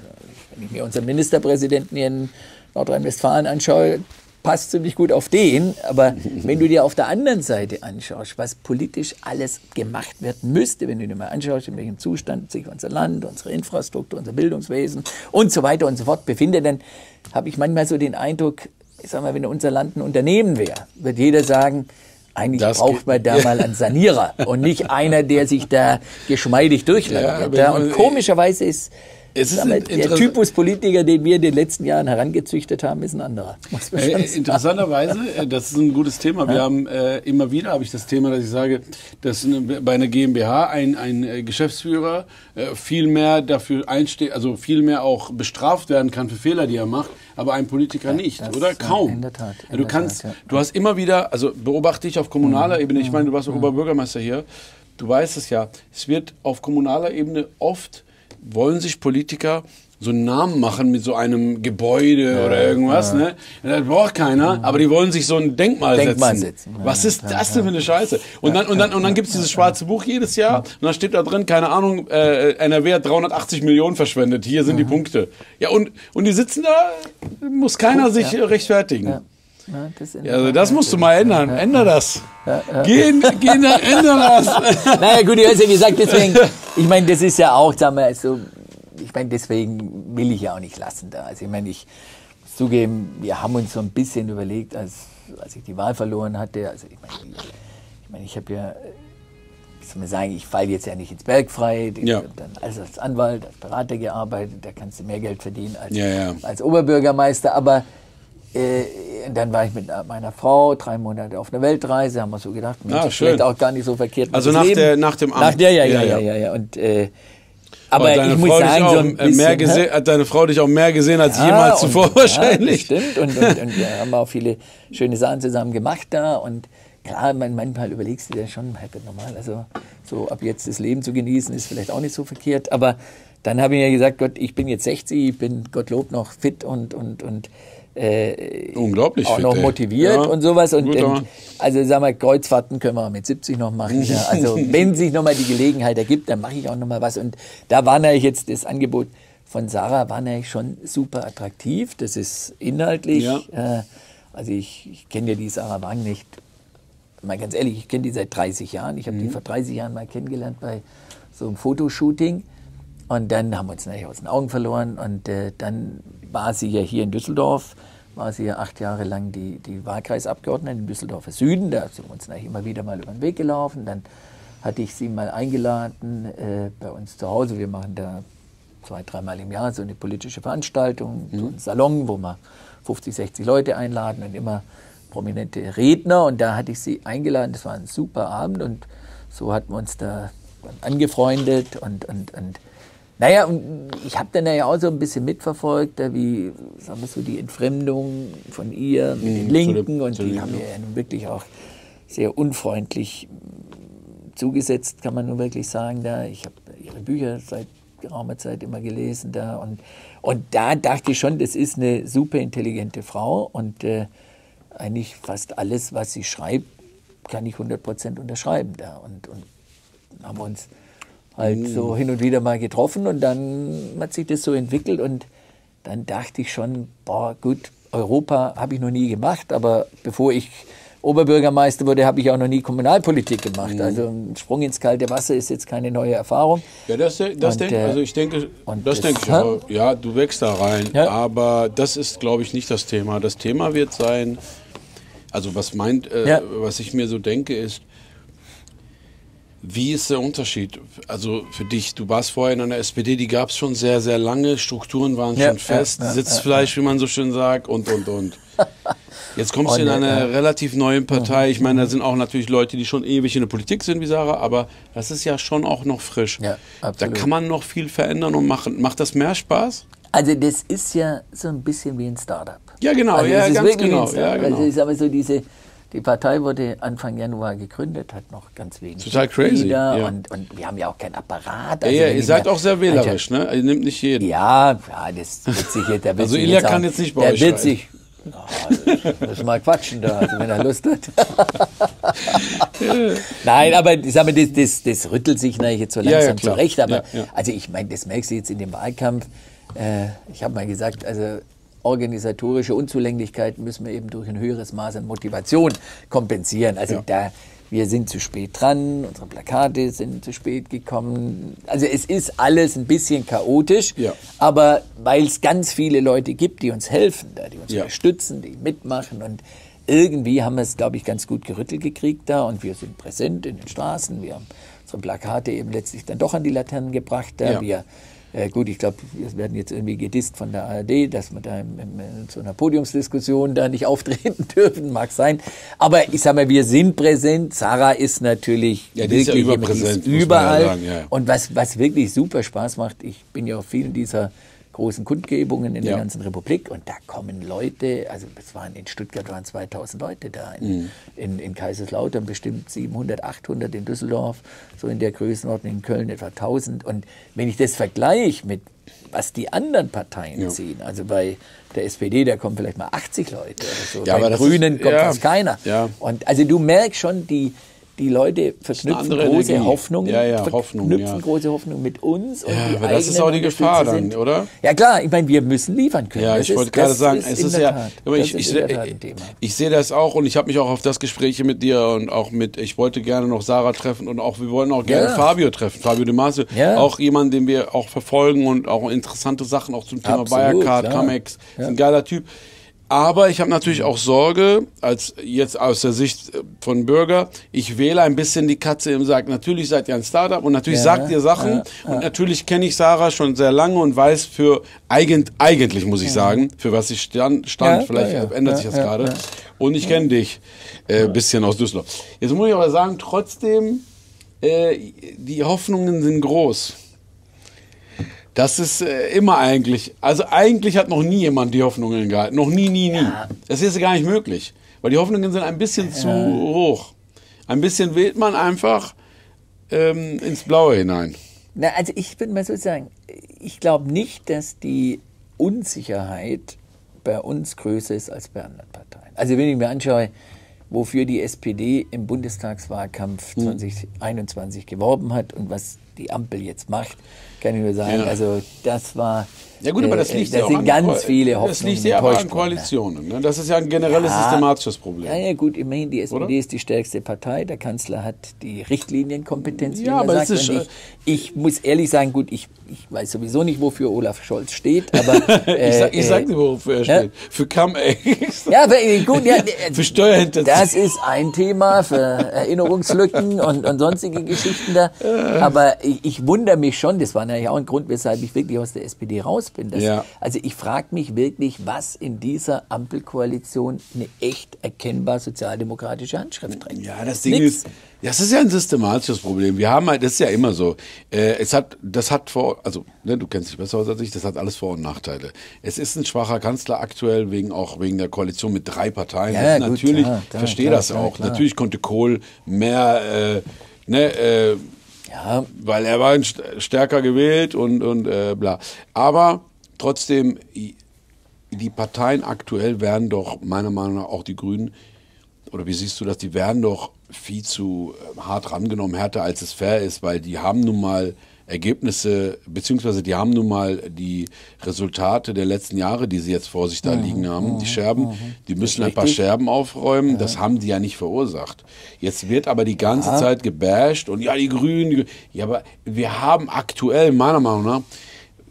Wenn ich mir unseren Ministerpräsidenten hier in Nordrhein-Westfalen anschaue, passt ziemlich gut auf den. Aber wenn du dir auf der anderen Seite anschaust, was politisch alles gemacht werden müsste, wenn du dir mal anschaust, in welchem Zustand sich unser Land, unsere Infrastruktur, unser Bildungswesen und so weiter und so fort befindet, dann habe ich manchmal so den Eindruck, ich sag mal, wenn unser Land ein Unternehmen wäre, wird jeder sagen, eigentlich Das braucht man da mal einen Sanierer und nicht einer, der sich da geschmeidig durchlagert. Ja, Ja, und komischerweise ist, Der Typus Politiker, den wir in den letzten Jahren herangezüchtet haben, ist ein anderer. Äh, interessanterweise, äh, das ist ein gutes Thema. Wir haben äh, immer wieder, habe ich das Thema, dass ich sage, dass eine, bei einer GmbH ein, ein äh, Geschäftsführer äh, viel mehr dafür einsteht, also viel mehr auch bestraft werden kann für Fehler, die er macht, aber ein Politiker nicht, das- oder? ja, Kaum. in der Tat, in du kannst, Tat, ja. du hast immer wieder, also beobachte ich auf kommunaler Mhm. Ebene, ich meine, du warst Oberbürgermeister hier, du weißt es ja, es wird auf kommunaler Ebene oft, wollen sich Politiker so einen Namen machen mit so einem Gebäude oder irgendwas, ne? Das braucht keiner, aber die wollen sich so ein Denkmal, Denkmal setzen. setzen, ja, Was ist das denn für eine Scheiße? Und dann, und dann, und dann gibt's dieses schwarze Buch jedes Jahr und dann steht da drin, keine Ahnung, äh, NRW hat 380 Millionen verschwendet, hier sind die Punkte. Ja, und, und die sitzen da, muss keiner sich ja. rechtfertigen. Ja. Ja, das Ja, also das ja. musst du mal ändern. Änder das. Geh, in- geh, in- änder das. Naja, gut, du hast ja gesagt, deswegen, ich meine, das ist ja auch, sagen wir, so, ich meine, deswegen will ich ja auch nicht lassen da. Also ich meine, ich zugeben, wir haben uns so ein bisschen überlegt, als, als ich die Wahl verloren hatte, also ich meine, ich, mein, ich habe ja, wie soll man sagen, ich falle jetzt ja nicht ins Berg frei, ich Ja. habe dann als, als Anwalt, als Berater gearbeitet, da kannst du mehr Geld verdienen als, Ja, ja. als Oberbürgermeister, aber äh, dann war ich mit meiner Frau drei Monate auf einer Weltreise, haben wir so gedacht, Mensch, Ah, vielleicht auch gar nicht so verkehrt. Also nach Leben. der- nach dem Amt. Nach, ja, ja, ja, Ja, ja, ja. ja. Und, äh, aber deine ich muss Frau dich sagen, auch so ein äh, mehr bisschen, gesehen, hat deine Frau dich auch mehr gesehen als Ja, jemals und- zuvor wahrscheinlich. Ja, das stimmt. Und, und, und wir haben auch viele schöne Sachen zusammen gemacht da. Und klar, man, manchmal überlegst du dir schon, halt normal, also so ab jetzt das Leben zu genießen, ist vielleicht auch nicht so verkehrt. Aber dann habe ich ja gesagt, Gott, ich bin jetzt 60, ich bin Gottlob noch fit und, und, und äh, Unglaublich auch fit, noch motiviert Ja, und sowas. Und, Mann. also sag mal, Kreuzfahrten können wir auch mit 70 noch machen. Ja. Also wenn sich nochmal die Gelegenheit ergibt, dann mache ich auch nochmal was. Und da war natürlich jetzt das Angebot von Sarah war natürlich schon super attraktiv. Das ist inhaltlich. Ja. Äh, also ich, ich kenne ja die Sarah Wang nicht. Mal ganz ehrlich, ich kenne die seit 30 Jahren. Ich habe Mhm. die vor 30 Jahren mal kennengelernt bei so einem Fotoshooting. Und dann haben wir uns natürlich aus den Augen verloren. Und äh, dann war sie ja hier in Düsseldorf, war sie ja acht Jahre lang die, die Wahlkreisabgeordnete im Düsseldorfer Süden. Da sind wir uns natürlich immer wieder mal über den Weg gelaufen. Dann hatte ich sie mal eingeladen äh, bei uns zu Hause. Wir machen da zwei, dreimal im Jahr so eine politische Veranstaltung, so einen Salon, wo wir 50, 60 Leute einladen und immer prominente Redner. Und da hatte ich sie eingeladen. Das war ein super Abend und so hatten wir uns da angefreundet und, und, und naja, und ich habe dann ja auch so ein bisschen mitverfolgt, da wie, sagen wir so, die Entfremdung von ihr mit den Mhm, Linken und die haben mir ja nun wirklich auch sehr unfreundlich zugesetzt, kann man nur wirklich sagen. Da ich habe ihre Bücher seit geraumer Zeit immer gelesen da und und da dachte ich schon, das ist eine super intelligente Frau und äh, eigentlich fast alles, was sie schreibt, kann ich 100% unterschreiben da und, und haben uns halt so hin und wieder mal getroffen und dann hat sich das so entwickelt und dann dachte ich schon, boah, gut, Europa habe ich noch nie gemacht, aber bevor ich Oberbürgermeister wurde, habe ich auch noch nie Kommunalpolitik gemacht. Also ein Sprung ins kalte Wasser ist jetzt keine neue Erfahrung. Ja, das, das denke äh, also ich denke, das denke ich ja. auch. Ja, du wächst da rein, Ja. aber das ist, glaube ich, nicht das Thema. Das Thema wird sein, also was meint, äh, Ja. was ich mir so denke, ist, wie ist der Unterschied? Also für dich, du warst vorher in einer SPD, die gab es schon sehr, sehr lange, Strukturen waren Ja, schon fest, ja, ja, Sitzfleisch, wie man so schön sagt, und, und, und. Jetzt kommst du in Und, eine relativ neue Partei. Ich meine, da sind auch natürlich Leute, die schon ewig in der Politik sind, wie Sarah, aber das ist ja schon auch noch frisch. Ja, da kann man noch viel verändern und machen. Macht das mehr Spaß? Also das ist ja so ein bisschen wie ein Startup. Ja, genau, also ja, ganz genau, ja, genau. Also ich sag mal so, diese, die Partei wurde Anfang Januar gegründet, hat noch ganz wenig Total crazy, Mitglieder ja. und, und wir haben ja auch keinen Apparat. Ja, Also ja, wenn ihr seid auch sehr wählerisch, ne? Ihr nimmt nicht jeden. Ja, ja, das wird sich jetzt, der wird Also Ilja kann jetzt nicht bei der euch wird sich, ja, müssen mal quatschen da, also wenn er Lust hat. Nein, aber ich sag mal, das, das, das rüttelt sich natürlich jetzt so Ja, ja, langsam zurecht. Aber Ja, ja. also ich meine, das merkst du jetzt in dem Wahlkampf. Äh, ich habe mal gesagt, also organisatorische Unzulänglichkeiten müssen wir eben durch ein höheres Maß an Motivation kompensieren. Also Ja. da wir sind zu spät dran, unsere Plakate sind zu spät gekommen. Also es ist alles ein bisschen chaotisch, Ja. aber weil es ganz viele Leute gibt, die uns helfen, die uns Ja. unterstützen, die mitmachen und irgendwie haben wir es, glaube ich, ganz gut gerüttelt gekriegt da und wir sind präsent in den Straßen. Wir haben unsere Plakate eben letztlich dann doch an die Laternen gebracht. Da. Ja. Wir, äh, gut, ich glaube, wir werden jetzt irgendwie gedisst von der ARD, dass wir da im, im, in so einer Podiumsdiskussion da nicht auftreten dürfen, mag sein. Aber ich sage mal, wir sind präsent. Sarah ist natürlich Ja, ist ja wirklich überpräsent, überall. sagen, ja. Und was, was wirklich super Spaß macht, ich bin ja auf vielen dieser großen Kundgebungen in Ja. der ganzen Republik und da kommen Leute, also es waren in Stuttgart waren 2000 Leute da, in, Mhm. in, in Kaiserslautern bestimmt 700, 800, in Düsseldorf so in der Größenordnung, in Köln etwa 1000 und wenn ich das vergleiche mit was die anderen Parteien Ja. ziehen, also bei der SPD, da kommen vielleicht mal 80 Leute oder so, Ja, bei Grünen ist- kommt fast keiner. Und also du merkst schon, die, die Leute verknüpfen große Energie. Hoffnungen, Ja, ja, verknüpfen Hoffnung, ja. große Hoffnungen mit uns. Und Ja, aber das ist auch die Gefahr dann, sind. oder? Ja klar, ich meine, wir müssen liefern können. Ja, Das ich wollte gerade sagen, ist es ist ja, Tat, ich, ich, ich, ich sehe das auch und ich habe mich auch auf das Gespräch mit dir und auch mit, ich wollte gerne noch Sarah treffen und auch, wir wollen auch gerne Ja. Fabio treffen, Fabio De Masi, auch jemanden, den wir auch verfolgen und auch interessante Sachen auch zum Thema Absolut, Wirecard. Camex, ist ein geiler Typ. Aber ich habe natürlich auch Sorge, als jetzt aus der Sicht äh, von Bürger, ich wähle ein bisschen die Katze im Sack. Natürlich seid ihr ein Startup und natürlich Ja, sagt ihr Sachen und natürlich kenne ich Sarah schon sehr lange und weiß für eigent, eigentlich muss ich sagen, für was sie stand, stand Ja, vielleicht ja, ja. ändert Ja, sich das ja, gerade. ja. Und ich kenne dich äh, bisschen aus Düsseldorf. Jetzt muss ich aber sagen, trotzdem, äh, die Hoffnungen sind groß. Das ist äh, immer eigentlich, also eigentlich hat noch nie jemand die Hoffnungen gehalten. Noch nie, nie, nie. Das ist gar nicht möglich. Weil die Hoffnungen sind ein bisschen zu hoch. Ein bisschen wählt man einfach ähm, ins Blaue hinein. Na, also ich würde mal so sagen, ich glaube nicht, dass die Unsicherheit bei uns größer ist als bei anderen Parteien. Also wenn ich mir anschaue, wofür die SPD im Bundestagswahlkampf Hm. 2021 geworben hat und was die Ampel jetzt macht, kann ich nur sagen, Ja. also das war... Ja gut, aber das äh, liegt da ja auch sind an ganz viele Hoffnungen Das liegt ja aber an. Koalitionen. Ne? Das ist ja ein generelles Ja. systematisches Problem. Ja, ja, gut, immerhin, die SPD Oder? ist die stärkste Partei. Der Kanzler hat die Richtlinienkompetenz, Ja, aber sagt. das ist, ich, ich muss ehrlich sagen, gut, ich, ich weiß sowieso nicht, wofür Olaf Scholz steht, aber. äh, ich sag, ich sag dir, wofür er ja. steht. Für Cum-Ex. Ja, aber, äh, gut, ja, äh, Für Steuerhinterziehung. das ist ein Thema für Erinnerungslücken und, und sonstige Geschichten da. Aber ich, ich wundere mich schon, das war ja auch ein Grund, weshalb ich wirklich aus der SPD raus bin. Dass, Ja. Also ich frage mich wirklich, was in dieser Ampelkoalition eine echt erkennbar sozialdemokratische Handschrift trägt. Ja, das Ding Nix. ist, das ist ja ein systematisches Problem. Wir haben halt, das ist ja immer so. Äh, es hat, das hat vor, also ne, du kennst dich besser aus als ich, das hat alles Vor- und Nachteile. Es ist ein schwacher Kanzler aktuell wegen auch wegen der Koalition mit drei Parteien. Ja, gut, natürlich, klar, klar, verstehe klar, das auch. Natürlich konnte Kohl mehr, äh, ne, äh, Ja, weil er war stärker gewählt und, und äh, bla. Aber trotzdem, die Parteien aktuell werden doch, meiner Meinung nach auch die Grünen, oder wie siehst du das, die werden doch viel zu äh, hart rangenommen, härter als es fair ist, weil die haben nun mal Ergebnisse, beziehungsweise die haben nun mal die Resultate der letzten Jahre, die sie jetzt vor sich da liegen haben, die Scherben, die müssen ein paar. Scherben aufräumen, das haben die ja nicht verursacht. Jetzt wird aber die ganze Zeit gebasht und ja, die Grünen, ja, aber wir haben aktuell, meiner Meinung nach,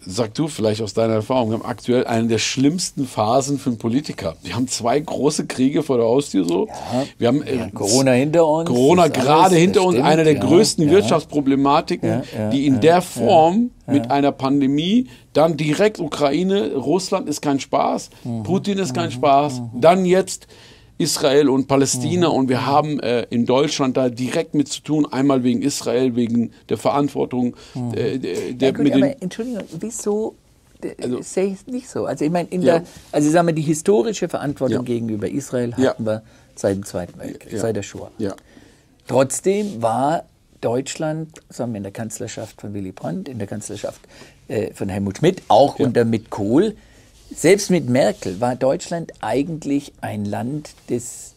sag du vielleicht aus deiner Erfahrung, wir haben aktuell eine der schlimmsten Phasen für einen Politiker. Wir haben zwei große Kriege vor der Haustür so. Wir haben äh, Ja, Corona hinter uns, Corona gerade hinter uns, stimmt, eine der ja, größten ja. Wirtschaftsproblematiken, Ja, ja, die in ja, der Form mit einer Pandemie, dann direkt Ukraine, Russland ist kein Spaß, Mhm. Putin ist kein Spaß, dann jetzt Israel und Palästina Mhm. und wir haben äh, in Deutschland da direkt mit zu tun, einmal wegen Israel, wegen der Verantwortung äh, der, Mhm. Ja, gut, mit aber Entschuldigung, wieso Also- sehe ich es nicht so? Also ich meine, in Ja. der, also sagen wir, die historische Verantwortung Ja. gegenüber Israel Ja. hatten wir seit dem Zweiten Weltkrieg, Ja. seit der Shoah. ja. Trotzdem war Deutschland, sagen wir in der Kanzlerschaft von Willy Brandt, in der Kanzlerschaft äh, von Helmut Schmidt, auch Ja. unter mit Kohl, selbst mit Merkel war Deutschland eigentlich ein Land, das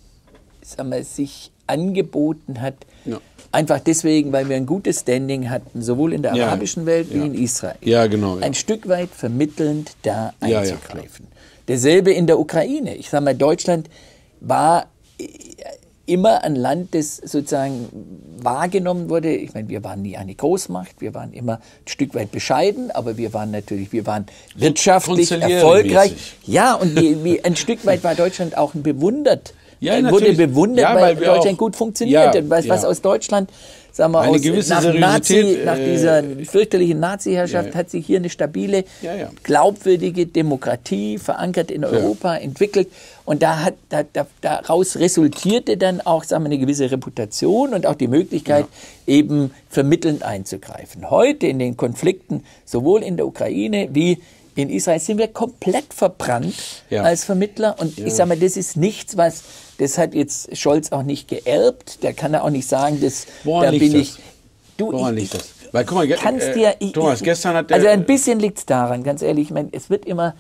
sagen wir, sich angeboten hat, Ja. einfach deswegen, weil wir ein gutes Standing hatten, sowohl in der Ja. arabischen Welt wie Ja. in Israel. Ja, genau. Ein Stück weit vermittelnd da einzugreifen. Derselbe in der Ukraine. Ich sage mal, Deutschland war äh, immer ein Land, das sozusagen wahrgenommen wurde. Ich meine, wir waren nie eine Großmacht, wir waren immer ein Stück weit bescheiden, aber wir waren natürlich, wir waren wirtschaftlich erfolgreich. mäßig. Ja, und wie, wie, ein Stück weit war Deutschland auch ein bewundert. Ja, äh, wurde bewundert, Ja, weil, weil Deutschland gut funktioniert. Ja, was, was aus Deutschland, sagen wir, Eine aus, gewisse nach, Nazi, nach äh, dieser fürchterlichen Nazi-Herrschaft hat sich hier eine stabile, glaubwürdige Demokratie verankert in Europa entwickelt. Und da hat, da, da, daraus resultierte dann auch sagen wir, eine gewisse Reputation und auch die Möglichkeit, eben vermittelnd einzugreifen. Heute in den Konflikten, sowohl in der Ukraine wie in Israel, sind wir komplett verbrannt Ja. als Vermittler. Und ich sage mal, das ist nichts, was, das hat jetzt Scholz auch nicht geerbt. Der kann ja auch nicht sagen, das, Woran da bin das? ich. Du, Woran ich, liegt das? Weil, guck mal, kannst äh, dir, ich, Thomas, gestern hat der, also ein bisschen liegt es daran, ganz ehrlich. Ich meine, es wird immer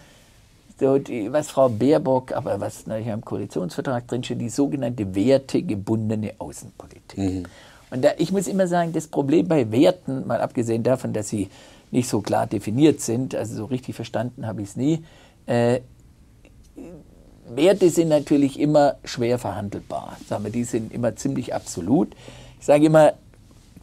so die, was Frau Baerbock, aber was nachher im Koalitionsvertrag drinsteht, die sogenannte wertegebundene Außenpolitik. Mhm. Und da, ich muss immer sagen, das Problem bei Werten, mal abgesehen davon, dass sie nicht so klar definiert sind, also so richtig verstanden habe ich es nie, äh, Werte sind natürlich immer schwer verhandelbar. Sagen wir, die sind immer ziemlich absolut. Ich sage immer,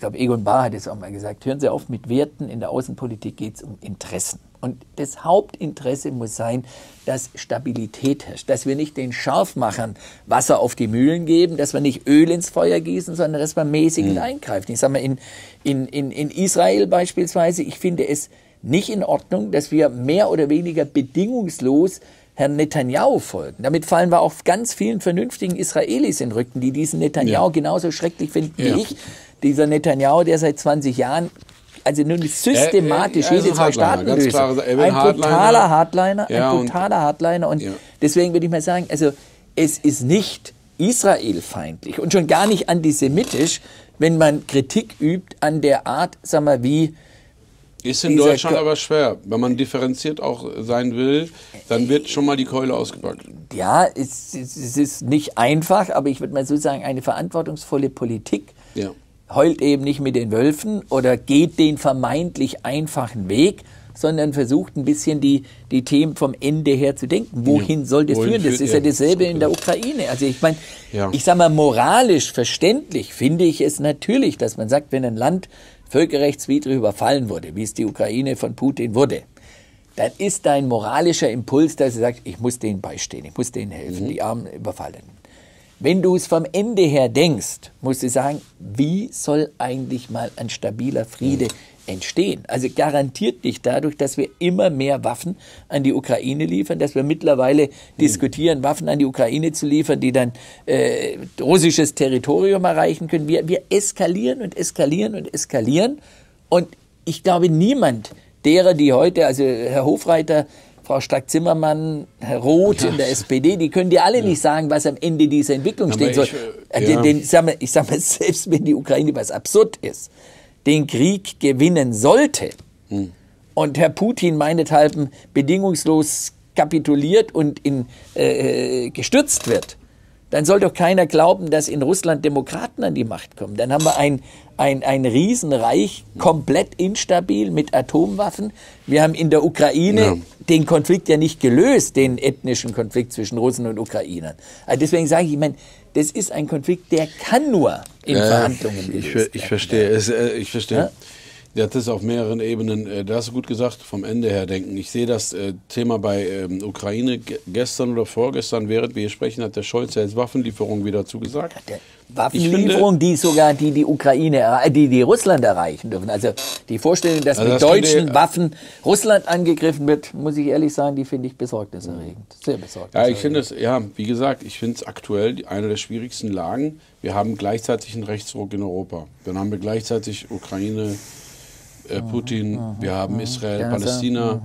glaube, Egon Bahr hat es auch mal gesagt, hören Sie auf mit Werten, in der Außenpolitik geht es um Interessen. Und das Hauptinteresse muss sein, dass Stabilität herrscht, dass wir nicht den Scharfmachern Wasser auf die Mühlen geben, dass wir nicht Öl ins Feuer gießen, sondern dass wir mäßigend mhm. eingreifen. Ich sage mal, in, in, in, in Israel beispielsweise, ich finde es nicht in Ordnung, dass wir mehr oder weniger bedingungslos Herrn Netanyahu folgen. Damit fallen wir auch ganz vielen vernünftigen Israelis in den Rücken, die diesen Netanyahu ja. genauso schrecklich finden ja. wie ich. Dieser Netanyahu, der seit 20 Jahren also nun systematisch äh, äh, jede zwei Staaten lösen. Ein brutaler Hardliner, ja, ein brutaler Hardliner. Und ja. deswegen würde ich mal sagen, also es ist nicht israelfeindlich und schon gar nicht antisemitisch, wenn man Kritik übt an der Art, sag mal, wie ist in Deutschland aber schwer. Wenn man differenziert auch sein will, dann wird schon mal die Keule ausgepackt. Ja, es, es ist nicht einfach, aber ich würde mal so sagen, eine verantwortungsvolle Politik ja. Heult eben nicht mit den Wölfen oder geht den vermeintlich einfachen Weg, sondern versucht ein bisschen die, die Themen vom Ende her zu denken. Wohin ja. soll das Wohin führen? Das ist ja dasselbe in der Ukraine. Also ich meine, ja. ich sage mal, moralisch verständlich finde ich es natürlich, dass man sagt, wenn ein Land völkerrechtswidrig überfallen wurde, wie es die Ukraine von Putin wurde, dann ist dein moralischer Impuls, dass du sagst, ich muss denen beistehen, ich muss denen helfen, mhm. die Armen überfallen. Wenn du es vom Ende her denkst, musst du sagen, wie soll eigentlich mal ein stabiler Friede mhm entstehen. Also garantiert nicht dadurch, dass wir immer mehr Waffen an die Ukraine liefern, dass wir mittlerweile mhm. diskutieren, Waffen an die Ukraine zu liefern, die dann äh, russisches Territorium erreichen können. Wir, wir eskalieren und eskalieren und eskalieren. Und ich glaube, niemand derer, die heute, also Herr Hofreiter, Frau Strack-Zimmermann, Herr Roth in der SPD, die können dir alle ja. nicht sagen, was am Ende dieser Entwicklung Aber stehen soll. Ich, äh, ja. den, den, sag mal, ich sage mal, selbst wenn die Ukraine was absurd ist, den Krieg gewinnen sollte hm. und Herr Putin meinethalben bedingungslos kapituliert und in, äh, gestürzt wird, dann soll doch keiner glauben, dass in Russland Demokraten an die Macht kommen. Dann haben wir ein, ein, ein Riesenreich, komplett instabil mit Atomwaffen. Wir haben in der Ukraine ja. den Konflikt ja nicht gelöst, den ethnischen Konflikt zwischen Russen und Ukrainern. Also deswegen sage ich, ich meine, das ist ein Konflikt, der kann nur in äh, Verhandlungen gelöst ich, werden. Ich verstehe, es, äh, ich verstehe. Ja? Ja, das ist auf mehreren Ebenen, äh, da hast du gut gesagt, vom Ende her denken. Ich sehe das äh, Thema bei ähm, Ukraine gestern oder vorgestern, während wir hier sprechen, hat der Scholz ja jetzt Waffenlieferungen wieder zugesagt. Ja, Waffenlieferungen, die sogar die die Ukraine, die die Russland erreichen dürfen. Also die Vorstellung, dass also mit das deutschen ihr, Waffen Russland angegriffen wird, muss ich ehrlich sagen, die finde ich besorgniserregend. Sehr besorgniserregend. Ja, ich finde es, ja, wie gesagt, ich finde es aktuell eine der schwierigsten Lagen. Wir haben gleichzeitig einen Rechtsruck in Europa. Dann haben wir gleichzeitig Ukraine, äh, Putin, aha, wir haben aha, Israel, Palästina.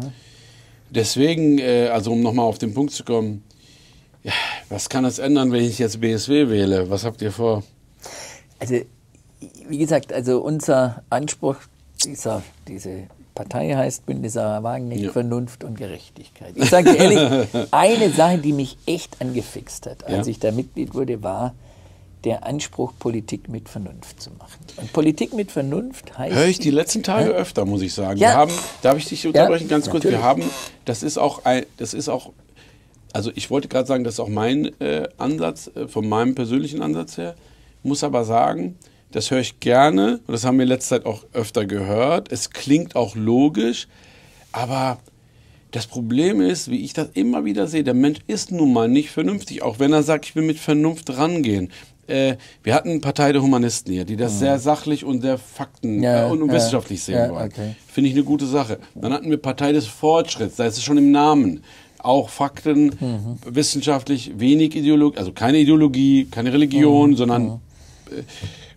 Deswegen, äh, also um nochmal auf den Punkt zu kommen, ja, was kann das ändern, wenn ich jetzt BSW wähle? Was habt ihr vor? Also, wie gesagt, also unser Anspruch, dieser, diese Partei heißt Bündnis Sarah Wagenknecht, ja. Vernunft und Gerechtigkeit. Ich sage ehrlich, eine Sache, die mich echt angefixt hat, als ja. ich da Mitglied wurde, war, der Anspruch, Politik mit Vernunft zu machen. Und Politik mit Vernunft heißt. Höre ich die letzten Tage äh? öfter, muss ich sagen. Ja. Wir haben, darf ich dich unterbrechen, ja, ganz kurz? Natürlich. Wir haben, das ist auch ein, das ist auch, also ich wollte gerade sagen, das ist auch mein äh, Ansatz, äh, von meinem persönlichen Ansatz her, muss aber sagen, das höre ich gerne und das haben wir in letzter Zeit auch öfter gehört. Es klingt auch logisch, aber das Problem ist, wie ich das immer wieder sehe, der Mensch ist nun mal nicht vernünftig, auch wenn er sagt, ich will mit Vernunft rangehen äh, wir hatten eine Partei der Humanisten hier, die das mhm. sehr sachlich und sehr fakten- ja, äh, und, ja, wissenschaftlich sehen ja, wollen. Okay. Finde ich eine gute Sache. Dann hatten wir Partei des Fortschritts, da ist es schon im Namen. Auch Fakten, mhm. wissenschaftlich, wenig Ideologie, also keine Ideologie, keine Religion, mhm. sondern mhm. äh,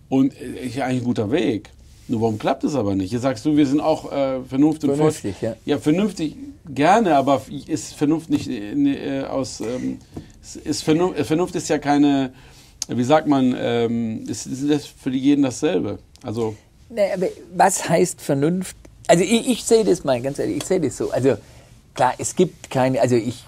und äh, eigentlich ein guter Weg. Nur warum klappt es aber nicht? Jetzt sagst du, wir sind auch äh, Vernunft und Vernünftig, ja. Ja, vernünftig gerne, aber ist Vernunft nicht äh, aus. Ähm, ist Vernunft, Vernunft ist ja keine wie sagt man, ähm, ist, ist das für jeden dasselbe? Also nee, aber was heißt Vernunft? Also ich, ich sehe das mal ganz ehrlich, ich sehe das so. Also klar, es gibt keine, also ich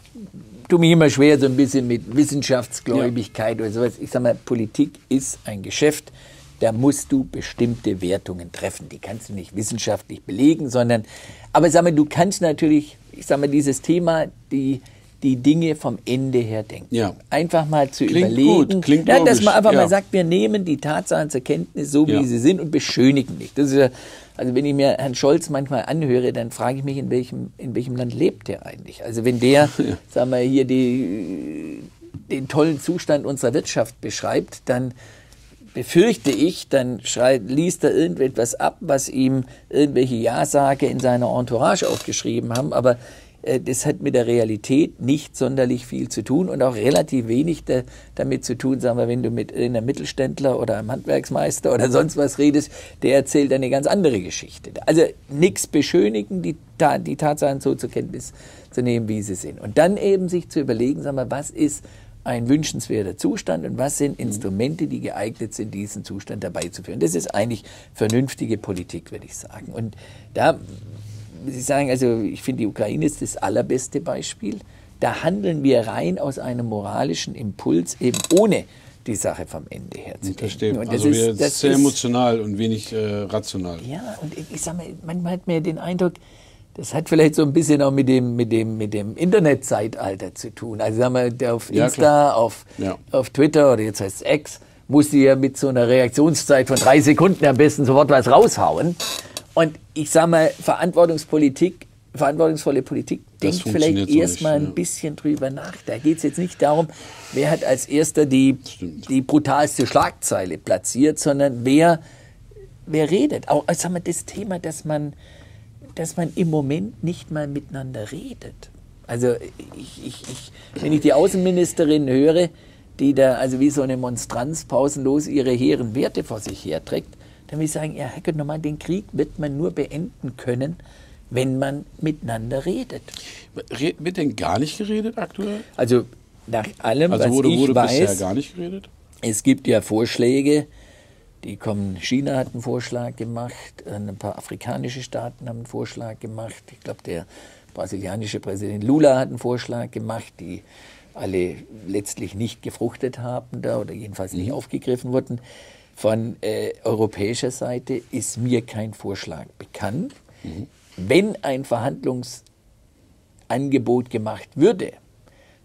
tue mich immer schwer so ein bisschen mit Wissenschaftsgläubigkeit ja. oder sowas. Ich sage mal, Politik ist ein Geschäft, da musst du bestimmte Wertungen treffen. Die kannst du nicht wissenschaftlich belegen, sondern, aber sag mal, du kannst natürlich, ich sage mal, dieses Thema, die die Dinge vom Ende her denken. Ja. Einfach mal zu klingt überlegen, gut, klingt ja, dass man einfach ja. mal sagt, wir nehmen die Tatsachen zur Kenntnis, so wie ja. sie sind und beschönigen nicht. Das ist ja, also wenn ich mir Herrn Scholz manchmal anhöre, dann frage ich mich, in welchem, in welchem Land lebt der eigentlich? Also wenn der, ja. sagen wir hier, die, den tollen Zustand unserer Wirtschaft beschreibt, dann befürchte ich, dann schreit, liest er irgendetwas ab, was ihm irgendwelche Ja-Sage in seiner Entourage aufgeschrieben haben, aber das hat mit der Realität nicht sonderlich viel zu tun und auch relativ wenig damit zu tun, sagen wir, wenn du mit einem Mittelständler oder einem Handwerksmeister oder sonst was redest, der erzählt eine ganz andere Geschichte. Also nichts beschönigen, die, die Tatsachen so zur Kenntnis zu nehmen, wie sie sind. Und dann eben sich zu überlegen, sagen wir, was ist ein wünschenswerter Zustand und was sind Instrumente, die geeignet sind, diesen Zustand herbeizuführen. Das ist eigentlich vernünftige Politik, würde ich sagen. Und da ich sagen, also ich finde, die Ukraine ist das allerbeste Beispiel. Da handeln wir rein aus einem moralischen Impuls, eben ohne die Sache vom Ende her zu denken. Und also ist, das sehr emotional und wenig äh, rational. Ja, und ich, sage mal, manchmal hat mir den Eindruck, das hat vielleicht so ein bisschen auch mit dem, mit dem, mit dem Internetzeitalter zu tun. Also sagen wir, auf Insta, ja, auf, ja. auf Twitter oder jetzt heißt es X, muss sie ja mit so einer Reaktionszeit von drei Sekunden am besten sofort was raushauen. Und ich sage mal, Verantwortungspolitik, verantwortungsvolle Politik denkt vielleicht erstmal ein ja. bisschen drüber nach. Da geht es jetzt nicht darum, wer hat als erster die, die brutalste Schlagzeile platziert, sondern wer, wer redet. Auch sag mal, das Thema, dass man, dass man im Moment nicht mal miteinander redet. Also ich, ich, ich, wenn ich die Außenministerin höre, die da also wie so eine Monstranz pausenlos ihre hehren Werte vor sich herträgt, dann will ich sagen, ja, Herr nochmal, den Krieg wird man nur beenden können, wenn man miteinander redet. Wird denn gar nicht geredet aktuell? Also nach allem, also wurde, was ich wurde weiß, bisher gar nicht geredet? Es gibt ja Vorschläge, die kommen. China hat einen Vorschlag gemacht, ein paar afrikanische Staaten haben einen Vorschlag gemacht. Ich glaube, der brasilianische Präsident Lula hat einen Vorschlag gemacht, die alle letztlich nicht gefruchtet haben da oder jedenfalls nicht mhm. aufgegriffen wurden. Von äh, europäischer Seite ist mir kein Vorschlag bekannt. Mhm. Wenn ein Verhandlungsangebot gemacht würde,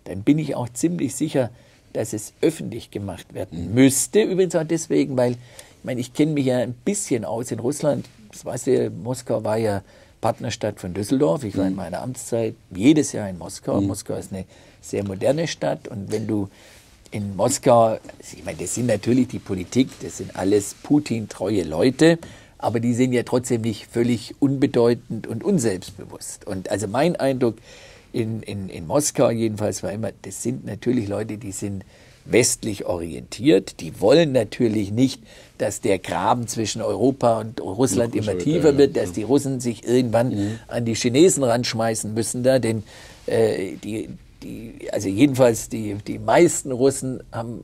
dann bin ich auch ziemlich sicher, dass es öffentlich gemacht werden mhm. müsste. Übrigens auch deswegen, weil ich meine, ich kenne mich ja ein bisschen aus in Russland. Das weißt du, Moskau war ja Partnerstadt von Düsseldorf. Ich war in mhm. meiner Amtszeit jedes Jahr in Moskau. Mhm. Moskau ist eine sehr moderne Stadt und wenn du in Moskau, ich meine, das sind natürlich die Politik, das sind alles Putin-treue Leute, aber die sind ja trotzdem nicht völlig unbedeutend und unselbstbewusst. Und also mein Eindruck in, in, in Moskau jedenfalls war immer, das sind natürlich Leute, die sind westlich orientiert. Die wollen natürlich nicht, dass der Graben zwischen Europa und Russland immer tiefer wird, dass die Russen sich irgendwann mhm. an die Chinesen ranschmeißen müssen da, denn äh, die, die, also jedenfalls die, die meisten Russen haben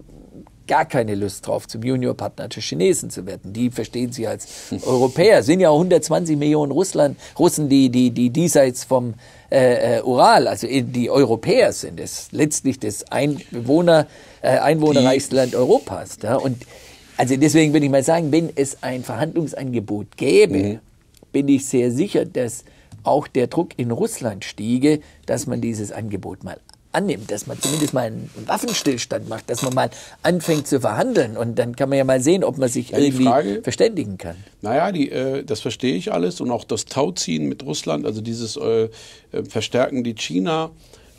gar keine Lust drauf, zum Juniorpartner der Chinesen zu werden. Die verstehen sie als Europäer. Es sind ja 120 Millionen Russland, Russen, die, die, die diesseits vom äh, äh Ural, also die Europäer sind. Das ist letztlich das Einwohner, äh, einwohnerreichste Land Europas. Da. Und also deswegen würde ich mal sagen, wenn es ein Verhandlungsangebot gäbe, mhm. bin ich sehr sicher, dass auch der Druck in Russland stiege, dass man dieses Angebot mal annimmt, dass man zumindest mal einen Waffenstillstand macht, dass man mal anfängt zu verhandeln und dann kann man ja mal sehen, ob man sich ja, irgendwie Frage, verständigen kann. Naja, die, äh, das verstehe ich alles und auch das Tauziehen mit Russland, also dieses äh, äh Verstärken die China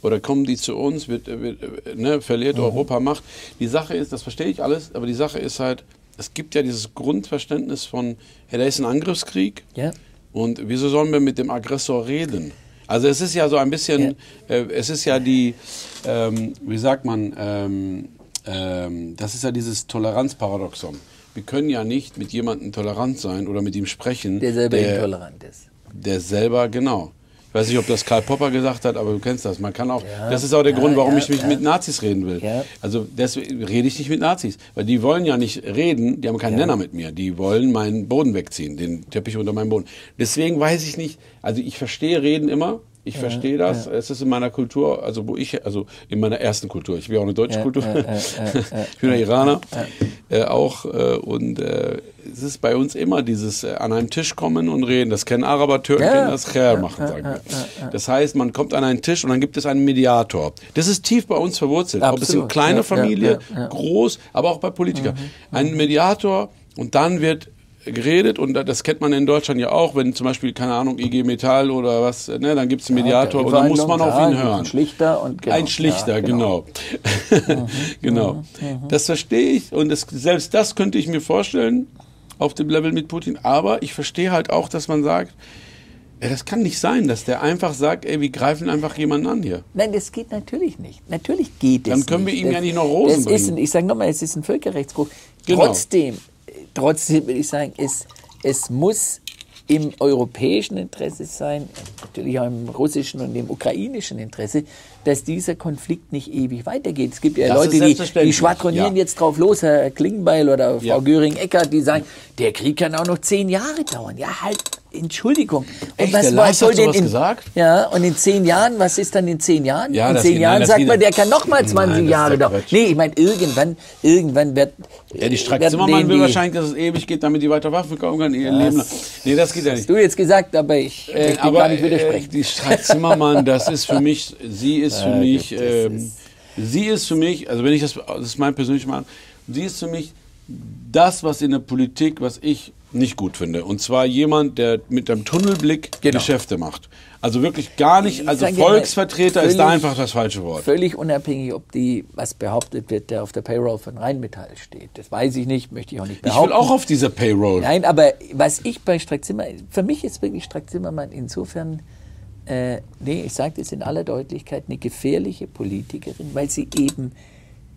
oder kommen die zu uns, wird, äh, wird äh, ne, verliert mhm. Europa Macht. Die Sache ist, das verstehe ich alles, aber die Sache ist halt, es gibt ja dieses Grundverständnis von, hey, da ist ein Angriffskrieg. Ja. Und wieso sollen wir mit dem Aggressor reden? Also es ist ja so ein bisschen, ja. Äh, es ist ja die, ähm, wie sagt man, ähm, ähm, das ist ja dieses Toleranzparadoxon. Wir können ja nicht mit jemandem tolerant sein oder mit ihm sprechen. Der selber der, intolerant ist. Der selber, genau weiß nicht, ob das Karl Popper gesagt hat, aber du kennst das. Man kann auch, ja, das ist auch der ja, Grund, warum ja, ich mich mit Nazis reden will. Also deswegen rede ich nicht mit Nazis, weil die wollen ja nicht reden, die haben keinen Nenner mit mir. Die wollen meinen Boden wegziehen, den Teppich unter meinem Boden. Deswegen weiß ich nicht, also ich verstehe Reden immer, Ich verstehe das. Ja. Es ist in meiner Kultur, also wo ich, also in meiner ersten Kultur. Ich bin auch eine deutsche ja, Kultur. ich bin ja Iraner äh, auch. Äh, und äh, es ist bei uns immer dieses äh, an einen Tisch kommen und reden. Das kennen Araber, Türken, kennen das Kher machen, sagen wir. Das heißt, man kommt an einen Tisch und dann gibt es einen Mediator. Das ist tief bei uns verwurzelt. Absolut. Ob es in kleiner Familie, groß, aber auch bei Politikern. Mhm. Ein Mediator und dann wird geredet und das kennt man in Deutschland ja auch, wenn zum Beispiel, keine Ahnung, IG Metall oder was, ne, dann gibt es einen Mediator ja, und dann muss man auf ihn hören. Ein Schlichter und genau. Ein Schlichter, ja, genau. Genau. Mhm. genau. Mhm. mhm. Das verstehe ich und das, selbst das könnte ich mir vorstellen auf dem Level mit Putin, aber ich verstehe halt auch, dass man sagt, ja, das kann nicht sein, dass der einfach sagt, ey, wir greifen einfach jemanden an hier. Nein, das geht natürlich nicht. Natürlich geht es Dann können wir ihm ja nicht noch Rosen das bringen. Ein, ich sage nochmal, es ist ein Völkerrechtsbruch. Genau. Trotzdem trotzdem würde ich sagen, es, es muss im europäischen Interesse sein, natürlich auch im russischen und im ukrainischen Interesse, dass dieser Konflikt nicht ewig weitergeht. Es gibt ja das Leute, die, die schwadronieren ja. jetzt drauf los, Herr Klingbeil oder Frau ja. Göring-Eckert, die sagen, der Krieg kann auch noch zehn Jahre dauern. Ja, halt, Entschuldigung. Und Echt, was, der was soll denn in, gesagt? Ja, und in zehn Jahren, was ist dann in zehn Jahren? Ja, in zehn Jahren sagt man, der kann noch mal 20 nein, Jahre dauern. Nee, ich meine, irgendwann, irgendwann wird. Ja, die Strack Zimmermann will wahrscheinlich, dass es ewig geht, damit die weiter Waffen kaufen können, ihr Leben Nee, das geht ja nicht. Hast du jetzt gesagt, aber ich äh, kann aber, gar nicht widersprechen. Äh, die Strack Zimmermann, das ist für mich, sie ist für mich, ähm, sie ist für mich, also wenn ich das, das ist mein persönlicher Meinung, sie ist für mich das, was in der Politik, was ich nicht gut finde. Und zwar jemand, der mit einem Tunnelblick genau. Geschäfte macht. Also wirklich gar nicht, also Volksvertreter völlig, ist da einfach das falsche Wort. Völlig unabhängig, ob die, was behauptet wird, der auf der Payroll von Rheinmetall steht. Das weiß ich nicht, möchte ich auch nicht behaupten. Ich will auch auf dieser Payroll. Nein, aber was ich bei Strack Zimmermann, für mich ist wirklich Strack Zimmermann insofern, äh, nee, ich sage das in aller Deutlichkeit, eine gefährliche Politikerin, weil sie eben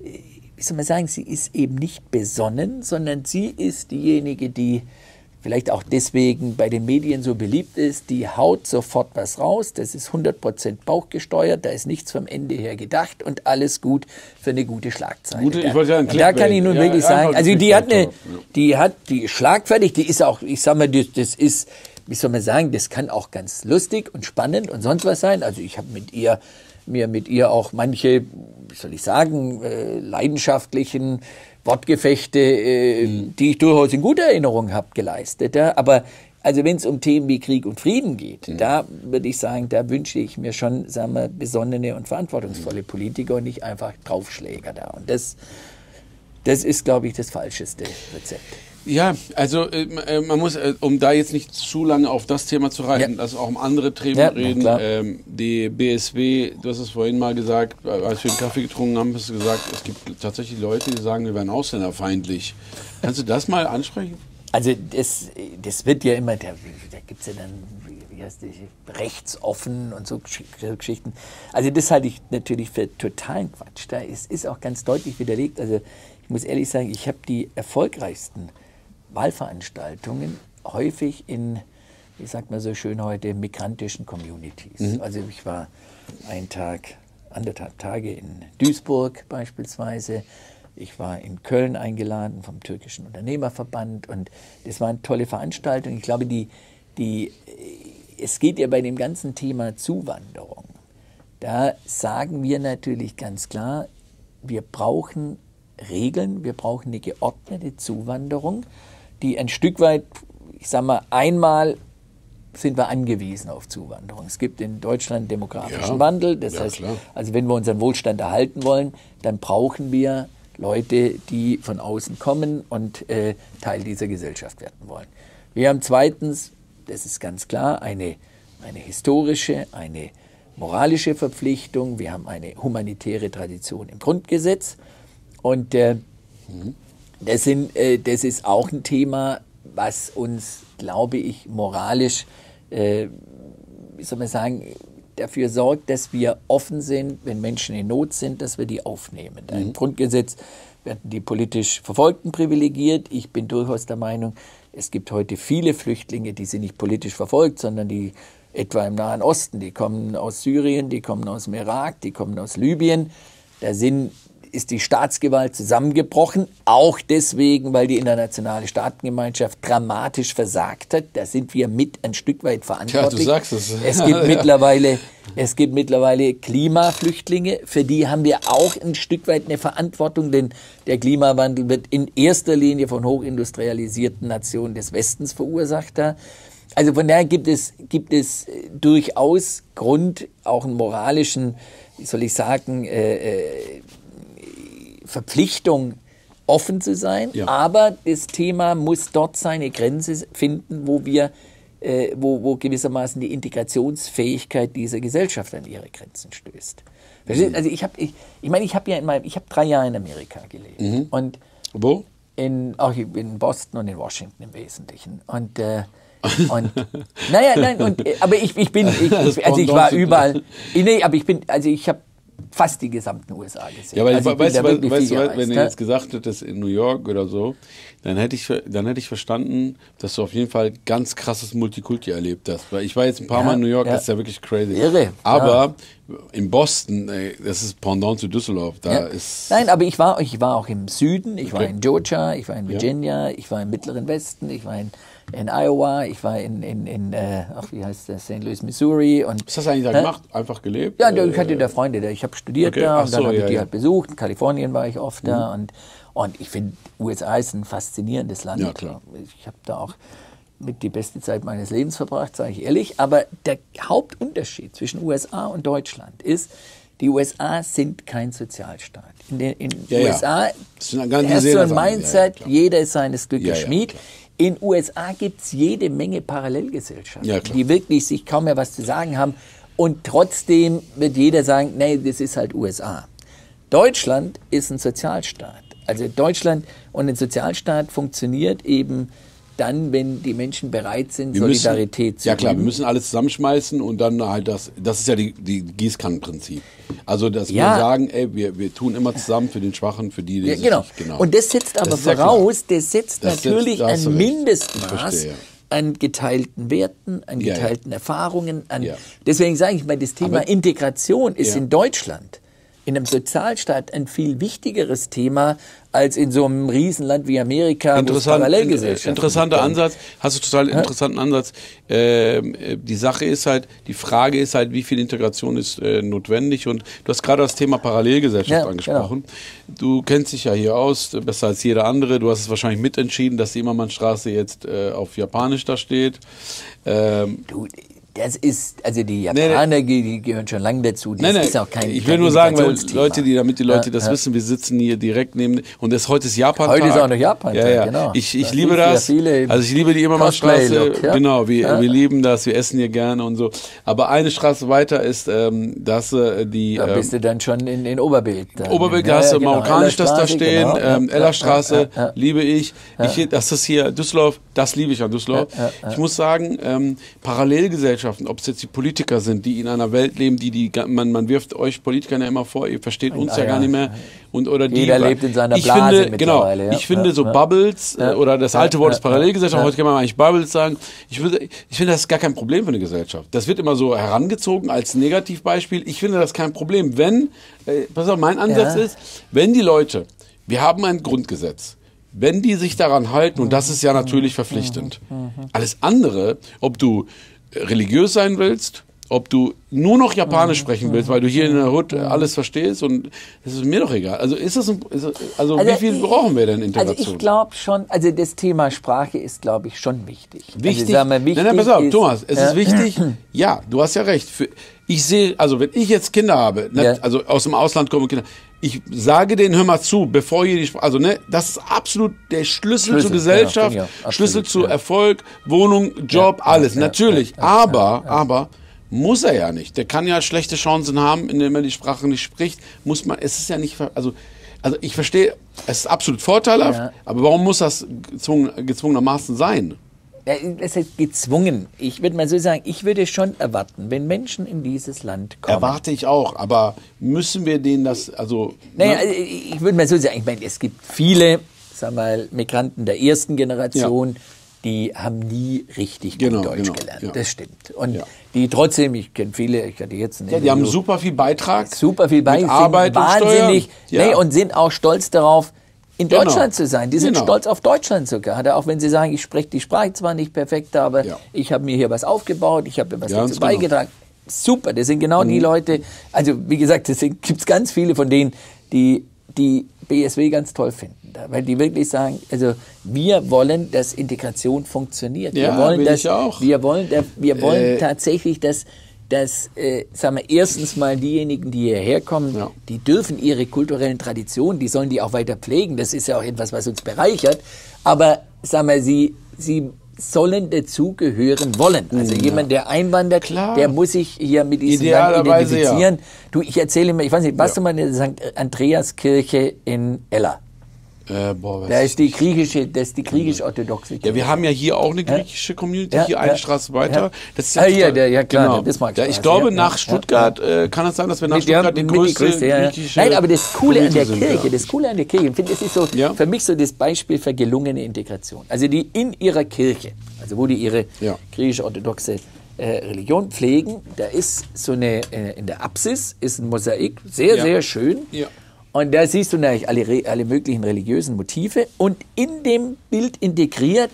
äh, wie soll man sagen, sie ist eben nicht besonnen, sondern sie ist diejenige, die vielleicht auch deswegen bei den Medien so beliebt ist, die haut sofort was raus, das ist 100% bauchgesteuert, da ist nichts vom Ende her gedacht. Und alles gut für eine gute Schlagzeile. Gute, ich wollte ja da kann ich nun ja, wirklich sagen, also die hat eine, die hat, die schlagfertig, die ist auch, ich sag mal, das, das ist, wie soll man sagen, das kann auch ganz lustig und spannend und sonst was sein. Also ich habe mit ihr mir mit ihr auch manche, wie soll ich sagen, äh, leidenschaftlichen Wortgefechte, äh, mhm. die ich durchaus in guter Erinnerung habe, geleistet. Ja? Aber also wenn es um Themen wie Krieg und Frieden geht, mhm. da würde ich sagen, da wünsche ich mir schon, sagen wir, besonnene und verantwortungsvolle Politiker und nicht einfach Draufschläger da. Und das, das ist, glaube ich, das falscheste Rezept. Ja, also äh, äh, man muss, äh, um da jetzt nicht zu lange auf das Thema zu reiten, ja. also auch um andere Themen ja, reden. Ähm, die BSW, du hast es vorhin mal gesagt, als wir den Kaffee getrunken haben, hast du gesagt, es gibt tatsächlich Leute, die sagen, wir wären ausländerfeindlich. Kannst du das mal ansprechen? Also das, das wird ja immer, da, da gibt es ja dann, wie heißt die, rechtsoffen und so Geschichten. Also das halte ich natürlich für totalen Quatsch. Da ist, ist auch ganz deutlich widerlegt. Also ich muss ehrlich sagen, ich habe die erfolgreichsten Wahlveranstaltungen häufig in, wie sagt man so schön heute, migrantischen Communities. Mhm. Also ich war einen Tag, anderthalb Tage in Duisburg beispielsweise. Ich war in Köln eingeladen vom türkischen Unternehmerverband und das waren tolle Veranstaltungen. Ich glaube, die, die, es geht ja bei dem ganzen Thema Zuwanderung. Da sagen wir natürlich ganz klar, wir brauchen Regeln, wir brauchen eine geordnete Zuwanderung die ein Stück weit, ich sage mal, einmal sind wir angewiesen auf Zuwanderung. Es gibt in Deutschland demografischen ja, Wandel. Das ja, heißt, klar. also wenn wir unseren Wohlstand erhalten wollen, dann brauchen wir Leute, die von außen kommen und äh, Teil dieser Gesellschaft werden wollen. Wir haben zweitens, das ist ganz klar, eine, eine historische, eine moralische Verpflichtung. Wir haben eine humanitäre Tradition im Grundgesetz. Und äh. Das, sind, äh, das ist auch ein Thema, was uns, glaube ich, moralisch, äh, wie soll man sagen, dafür sorgt, dass wir offen sind, wenn Menschen in Not sind, dass wir die aufnehmen. Mhm. Im Grundgesetz werden die politisch Verfolgten privilegiert. Ich bin durchaus der Meinung, es gibt heute viele Flüchtlinge, die sind nicht politisch verfolgt, sondern die etwa im Nahen Osten, die kommen aus Syrien, die kommen aus dem Irak, die kommen aus Libyen. Da sind ist die Staatsgewalt zusammengebrochen, auch deswegen, weil die internationale Staatengemeinschaft dramatisch versagt hat. Da sind wir mit ein Stück weit verantwortlich. Ja, du sagst es. Es gibt ja. mittlerweile, es gibt mittlerweile Klimaflüchtlinge, für die haben wir auch ein Stück weit eine Verantwortung, denn der Klimawandel wird in erster Linie von hochindustrialisierten Nationen des Westens verursacht. Da. Also von daher gibt es, gibt es durchaus Grund, auch einen moralischen, wie soll ich sagen, äh, äh, Verpflichtung, offen zu sein. Ja. Aber das Thema muss dort seine Grenze finden, wo wir äh, wo, wo gewissermaßen die Integrationsfähigkeit dieser Gesellschaft an ihre Grenzen stößt. Mhm. Also ich habe, ich, ich meine, ich habe ja in meinem, ich habe drei Jahre in Amerika gelebt. Mhm. Und wo? In, auch in Boston und in Washington im Wesentlichen. Und äh, und naja, nein, und, äh, aber ich, ich bin, ich, also ich war überall. Nee, aber ich bin, also ich habe fast die gesamten USA gesehen. Ja, weil also weißt, du, weißt, weißt, gereist, wenn ne? du jetzt gesagt hättest in New York oder so, dann hätte ich, dann hätte ich verstanden, dass du auf jeden Fall ganz krasses Multikulti erlebt hast. Weil ich war jetzt ein paar ja, Mal in New York, ja. das ist ja wirklich crazy. Irre. Aber ja. in Boston, ey, das ist Pendant zu Düsseldorf. Da ist Nein, aber ich war, ich war auch im Süden, ich okay. war in Georgia, ich war in Virginia, ich war im Mittleren Westen, ich war in in Iowa, ich war in, in, in äh, ach, wie heißt das, St. Louis, Missouri. Und, Was hast du eigentlich da äh, gemacht? Einfach gelebt? Ja, ich hatte da Freunde, ich habe studiert okay. da und dann so, habe ich ja, die ja. halt besucht. In Kalifornien war ich oft mhm. da und, und ich finde, USA ist ein faszinierendes Land. Ja, klar. Ich habe da auch mit die beste Zeit meines Lebens verbracht, sage ich ehrlich. Aber der Hauptunterschied zwischen USA und Deutschland ist, die USA sind kein Sozialstaat. In den in ja, USA ja. ist so ein Mindset, ja, jeder ist seines Glückes Schmied. In USA gibt es jede Menge Parallelgesellschaften, ja, die wirklich sich kaum mehr was zu sagen haben. Und trotzdem wird jeder sagen, nee, das ist halt USA. Deutschland ist ein Sozialstaat. Also Deutschland und ein Sozialstaat funktioniert eben dann, wenn die Menschen bereit sind, wir Solidarität müssen, zu Ja klar, wir müssen alles zusammenschmeißen und dann halt das, das ist ja die, die Gießkannenprinzip. Also, dass ja. wir sagen, ey, wir, wir tun immer zusammen für den Schwachen, für die, die ja, genau. Nicht, genau. Und das setzt aber das voraus, ja das setzt das natürlich setzt, ein Mindestmaß verstehe, an geteilten Werten, an geteilten Erfahrungen. An, Deswegen sage ich mal, das Thema aber, Integration ist in Deutschland in einem Sozialstaat ein viel wichtigeres Thema als in so einem Riesenland wie Amerika, Interessant, Parallelgesellschaft. Interessanter Ansatz, hast du total interessanten ja? Ansatz. Ähm, äh, die Sache ist halt, die Frage ist halt, wie viel Integration ist äh, notwendig und du hast gerade das Thema Parallelgesellschaft ja, angesprochen. Genau. Du kennst dich ja hier aus, besser als jeder andere. Du hast es wahrscheinlich mitentschieden, dass die Immermannstraße jetzt äh, auf Japanisch da steht. Ähm, du, das ist, also die Japaner, nee, nee. die gehören schon lange dazu. Das nee, ist auch kein Ich will nur sagen, weil Leute, die, damit die Leute ja, das ja. wissen, wir sitzen hier direkt neben, und das heute ist Japan. Heute ist auch noch Japan. Ja, ja. Genau. Ich, ich liebe das. also ich liebe die Immermannstraße. Ja? Genau, wir, wir lieben das, wir essen hier gerne und so. Aber eine Straße weiter ist, ähm, dass äh, die. Da bist ähm, du dann schon in, in Oberbild. Dann. Oberbild, da hast du genau. marokkanisch das da stehen. Genau. Ähm, Ellerstraße liebe ich. ich. Das ist hier Düsseldorf, das liebe ich an Düsseldorf. Ich muss sagen, ähm, Parallelgesellschaften, ob es jetzt die Politiker sind, die in einer Welt leben, die die man, man wirft euch Politikern ja immer vor, ihr versteht uns ja, gar nicht mehr und oder die Jeder lebt in seiner Blase ich finde, genau, ja. ich finde so Bubbles äh, oder das alte Wort ist Parallelgesellschaft, heute kann man eigentlich Bubbles sagen. Ich, würde, ich finde, das ist gar kein Problem für eine Gesellschaft. Das wird immer so herangezogen als Negativbeispiel. Ich finde das kein Problem, wenn äh, pass auf, mein Ansatz ist, wenn die Leute, wir haben ein Grundgesetz, wenn die sich daran halten, und das ist ja natürlich verpflichtend. Alles andere, ob du religiös sein willst, ob du nur noch Japanisch sprechen willst, weil du hier in der Hut alles verstehst und das ist mir doch egal. Also ist das, ein, ist das also, also, wie viel ich, brauchen wir denn Integration? Also ich glaube schon, also das Thema Sprache ist glaube ich schon wichtig. Wichtig? Also, wir, wichtig nein, nein, pass auf, ist, Thomas, es äh, ist wichtig. Ja, du hast ja recht. Für, ich sehe, also wenn ich jetzt Kinder habe, ne, ja. also aus dem Ausland kommen Kinder, ich sage denen, hör mal zu, bevor ihr die also ne, das ist absolut der Schlüssel, Schlüssel zur Gesellschaft, ja, absolut, Schlüssel zu ja. Erfolg, Wohnung, Job, alles, natürlich. aber, aber muss er ja nicht. Der kann ja schlechte Chancen haben, indem er die Sprache nicht spricht. Muss man, es ist ja nicht, also, also ich verstehe, es ist absolut vorteilhaft, aber warum muss das gezwungen, gezwungenermaßen sein? Es ist gezwungen. Ich würde mal so sagen, ich würde schon erwarten, wenn Menschen in dieses Land kommen. Erwarte ich auch, aber müssen wir denen das, also. Naja, ne? Also ich würde mal so sagen, ich meine, es gibt viele, sag mal, Migranten der ersten Generation, ja. die haben nie richtig Genau, gut Deutsch genau, gelernt. ja. Das stimmt. Und Ja. die trotzdem, ich kenne viele, ich hatte jetzt einen Ja, die haben super viel Beitrag. super viel bei, Mit Arbeit sind und wahnsinnig Steuern. Nee, und sind auch stolz darauf, in Genau. Deutschland zu sein. Die sind Genau. stolz auf Deutschland sogar. Auch wenn sie sagen, ich spreche die Sprache zwar nicht perfekt, aber Ja. ich habe mir hier was aufgebaut, ich habe mir was Ja, dazu genau. Mhm. beigetragen. Super, das sind genau die Leute, also wie gesagt, es gibt ganz viele von denen, die die BSW ganz toll finden. da, Weil die wirklich sagen, also wir wollen, dass Integration funktioniert. Ja, wir wollen, will dass, ich auch. Wir wollen, wir wollen Äh, tatsächlich, dass, dass äh, sagen wir, erstens mal diejenigen, die hierher kommen, Ja. die dürfen ihre kulturellen Traditionen, die sollen die auch weiter pflegen. Das ist ja auch etwas, was uns bereichert. Aber sagen wir, sie, sie sollen dazugehören wollen. Also jemand, der einwandert, Klar. der muss sich hier mit diesem Land Idealerweise, ja. identifizieren. Du, ich erzähle mir, ich weiß nicht, warst du mal in der St. Andreaskirche in Ella? Äh, boah, Da ist die griechische, das ist die griechisch-orthodoxe Kirche. Ja, wir haben ja hier auch eine griechische Community, Ja, hier eine ja. Straße weiter. Ja. Das ist Ah, hier, der- ja, klar, genau. Bismarckstraße, Ja, ich glaube, ja, nach ja, Stuttgart äh, kann es sein, dass wir nach Mit Stuttgart die mit die größte, größte, ja, ja. griechische Nein, aber das Coole an der sind, Kirche, ja. das Coole an der Kirche, ich finde, das ist so Ja. für mich so das Beispiel für gelungene Integration. Also die in ihrer Kirche, also wo die ihre Ja. griechisch-orthodoxe äh, Religion pflegen, da ist so eine, äh, in der Apsis ist ein Mosaik, sehr, Ja. sehr schön. Ja. Und da siehst du natürlich alle, alle möglichen religiösen Motive und in dem Bild integriert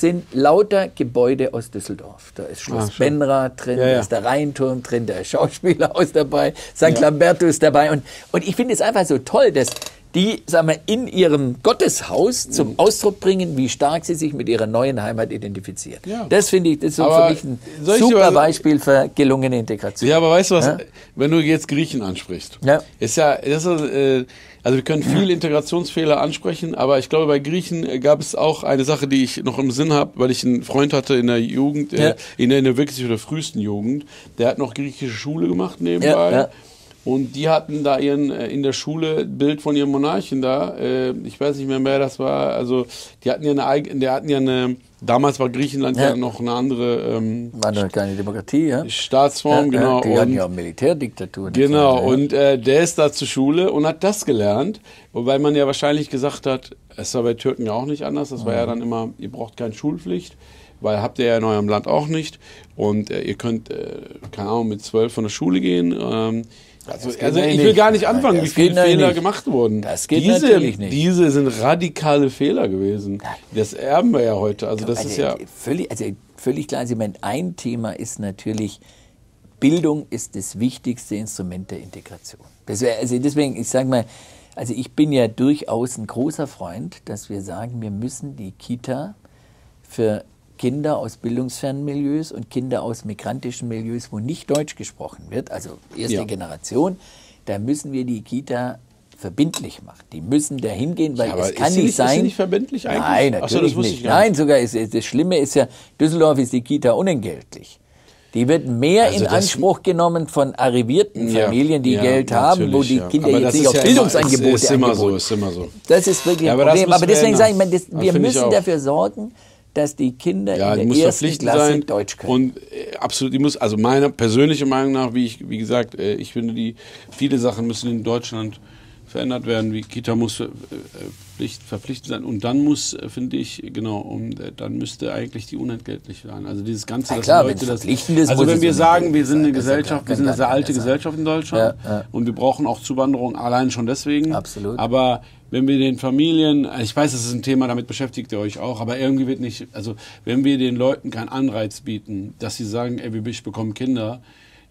sind lauter Gebäude aus Düsseldorf. Da ist Schloss Ah. Benrath drin, Ja, ja. da ist der Rheinturm drin, da ist Schauspielhaus dabei, St. Lambertus dabei. Und, und ich finde es einfach so toll, dass die sagen wir, in ihrem Gotteshaus zum Mhm. Ausdruck bringen, wie stark sie sich mit ihrer neuen Heimat identifizieren. Ja. Das finde ich, das ist so für mich ein super Beispiel für gelungene Integration. Ja, aber weißt du was, Ja. wenn du jetzt Griechen ansprichst, Ja. ist ja, das ist, äh, also wir können viele Integrationsfehler ansprechen, aber ich glaube, bei Griechen äh, gab es auch eine Sache, die ich noch im Sinn habe, weil ich einen Freund hatte in der Jugend, Ja. äh, in, der, in der wirklich der frühesten Jugend, der hat noch griechische Schule gemacht nebenbei. Ja, ja. Und die hatten da ihren äh, in der Schule Bild von ihrem Monarchen da. Äh, ich weiß nicht mehr, wer das war. Also die hatten ja eine eigene, die hatten ja eine. Damals war Griechenland ja, Ja. noch eine andere ähm, War doch keine Demokratie, ja? Staatsform, genau. Die hatten und- ja auch Militärdiktaturen. Genau, Ja. und äh, der ist da zur Schule und hat das gelernt, wobei man ja wahrscheinlich gesagt hat, es war bei Türken ja auch nicht anders, das war ja dann immer, ihr braucht keine Schulpflicht, weil habt ihr ja in eurem Land auch nicht und äh, ihr könnt, äh, keine Ahnung, mit zwölf von der Schule gehen. Ähm, also also ich will nicht. gar nicht anfangen, Das wie viele Fehler nicht. gemacht wurden. Das geht diese, natürlich nicht. Diese sind radikale Fehler gewesen. Das erben wir ja heute. Also das also, ist ja... Völlig, also völlig klar, Sie meinen, ein Thema ist natürlich, Bildung ist das wichtigste Instrument der Integration. Wär, also deswegen, ich sage mal, also ich bin ja durchaus ein großer Freund, dass wir sagen, wir müssen die Kita für Kinder aus bildungsfernen Milieus und Kinder aus migrantischen Milieus, wo nicht Deutsch gesprochen wird, also erste Ja. Generation, da müssen wir die Kita verbindlich machen. Die müssen da hingehen, weil Ja, es kann nicht nicht- ist sie sein. nicht verbindlich eigentlich? Nein, natürlich so, nicht. nicht. Nein, sogar ist, ist, das Schlimme ist ja, Düsseldorf ist die Kita unentgeltlich. Die wird mehr Also in Anspruch genommen von arrivierten Ja, Familien, die ja, Geld haben, wo die. Kinder Aber jetzt nicht auf ja immer- Bildungsangebote ist, ist immer so, ist immer so. Das ist wirklich ein Problem. Aber wir deswegen sage ich, mal, das, wir müssen dafür sorgen, dass die Kinder Ja, in muss der ersten verpflichtend Klasse sein. Deutsch können. Und äh, absolut, die muss, also meiner persönlichen Meinung nach, wie ich, wie gesagt, äh, ich finde, die viele Sachen müssen in Deutschland verändert werden. Wie Kita muss äh, Pflicht, verpflichtend sein. Und dann muss, äh, finde ich, genau, und äh, dann müsste eigentlich die unentgeltlich sein. Also dieses Ganze, Ja, dass klar, Leute das. also wenn wir sagen, wir sind eine Gesellschaft, wir sind eine sehr alte. Gesellschaft in Deutschland Ja, ja. und wir brauchen auch Zuwanderung allein schon deswegen. Absolut. Aber wenn wir den Familien, ich weiß, das ist ein Thema, damit beschäftigt ihr euch auch, aber irgendwie wird nicht, also wenn wir den Leuten keinen Anreiz bieten, dass sie sagen, ey, ich bekomme Kinder,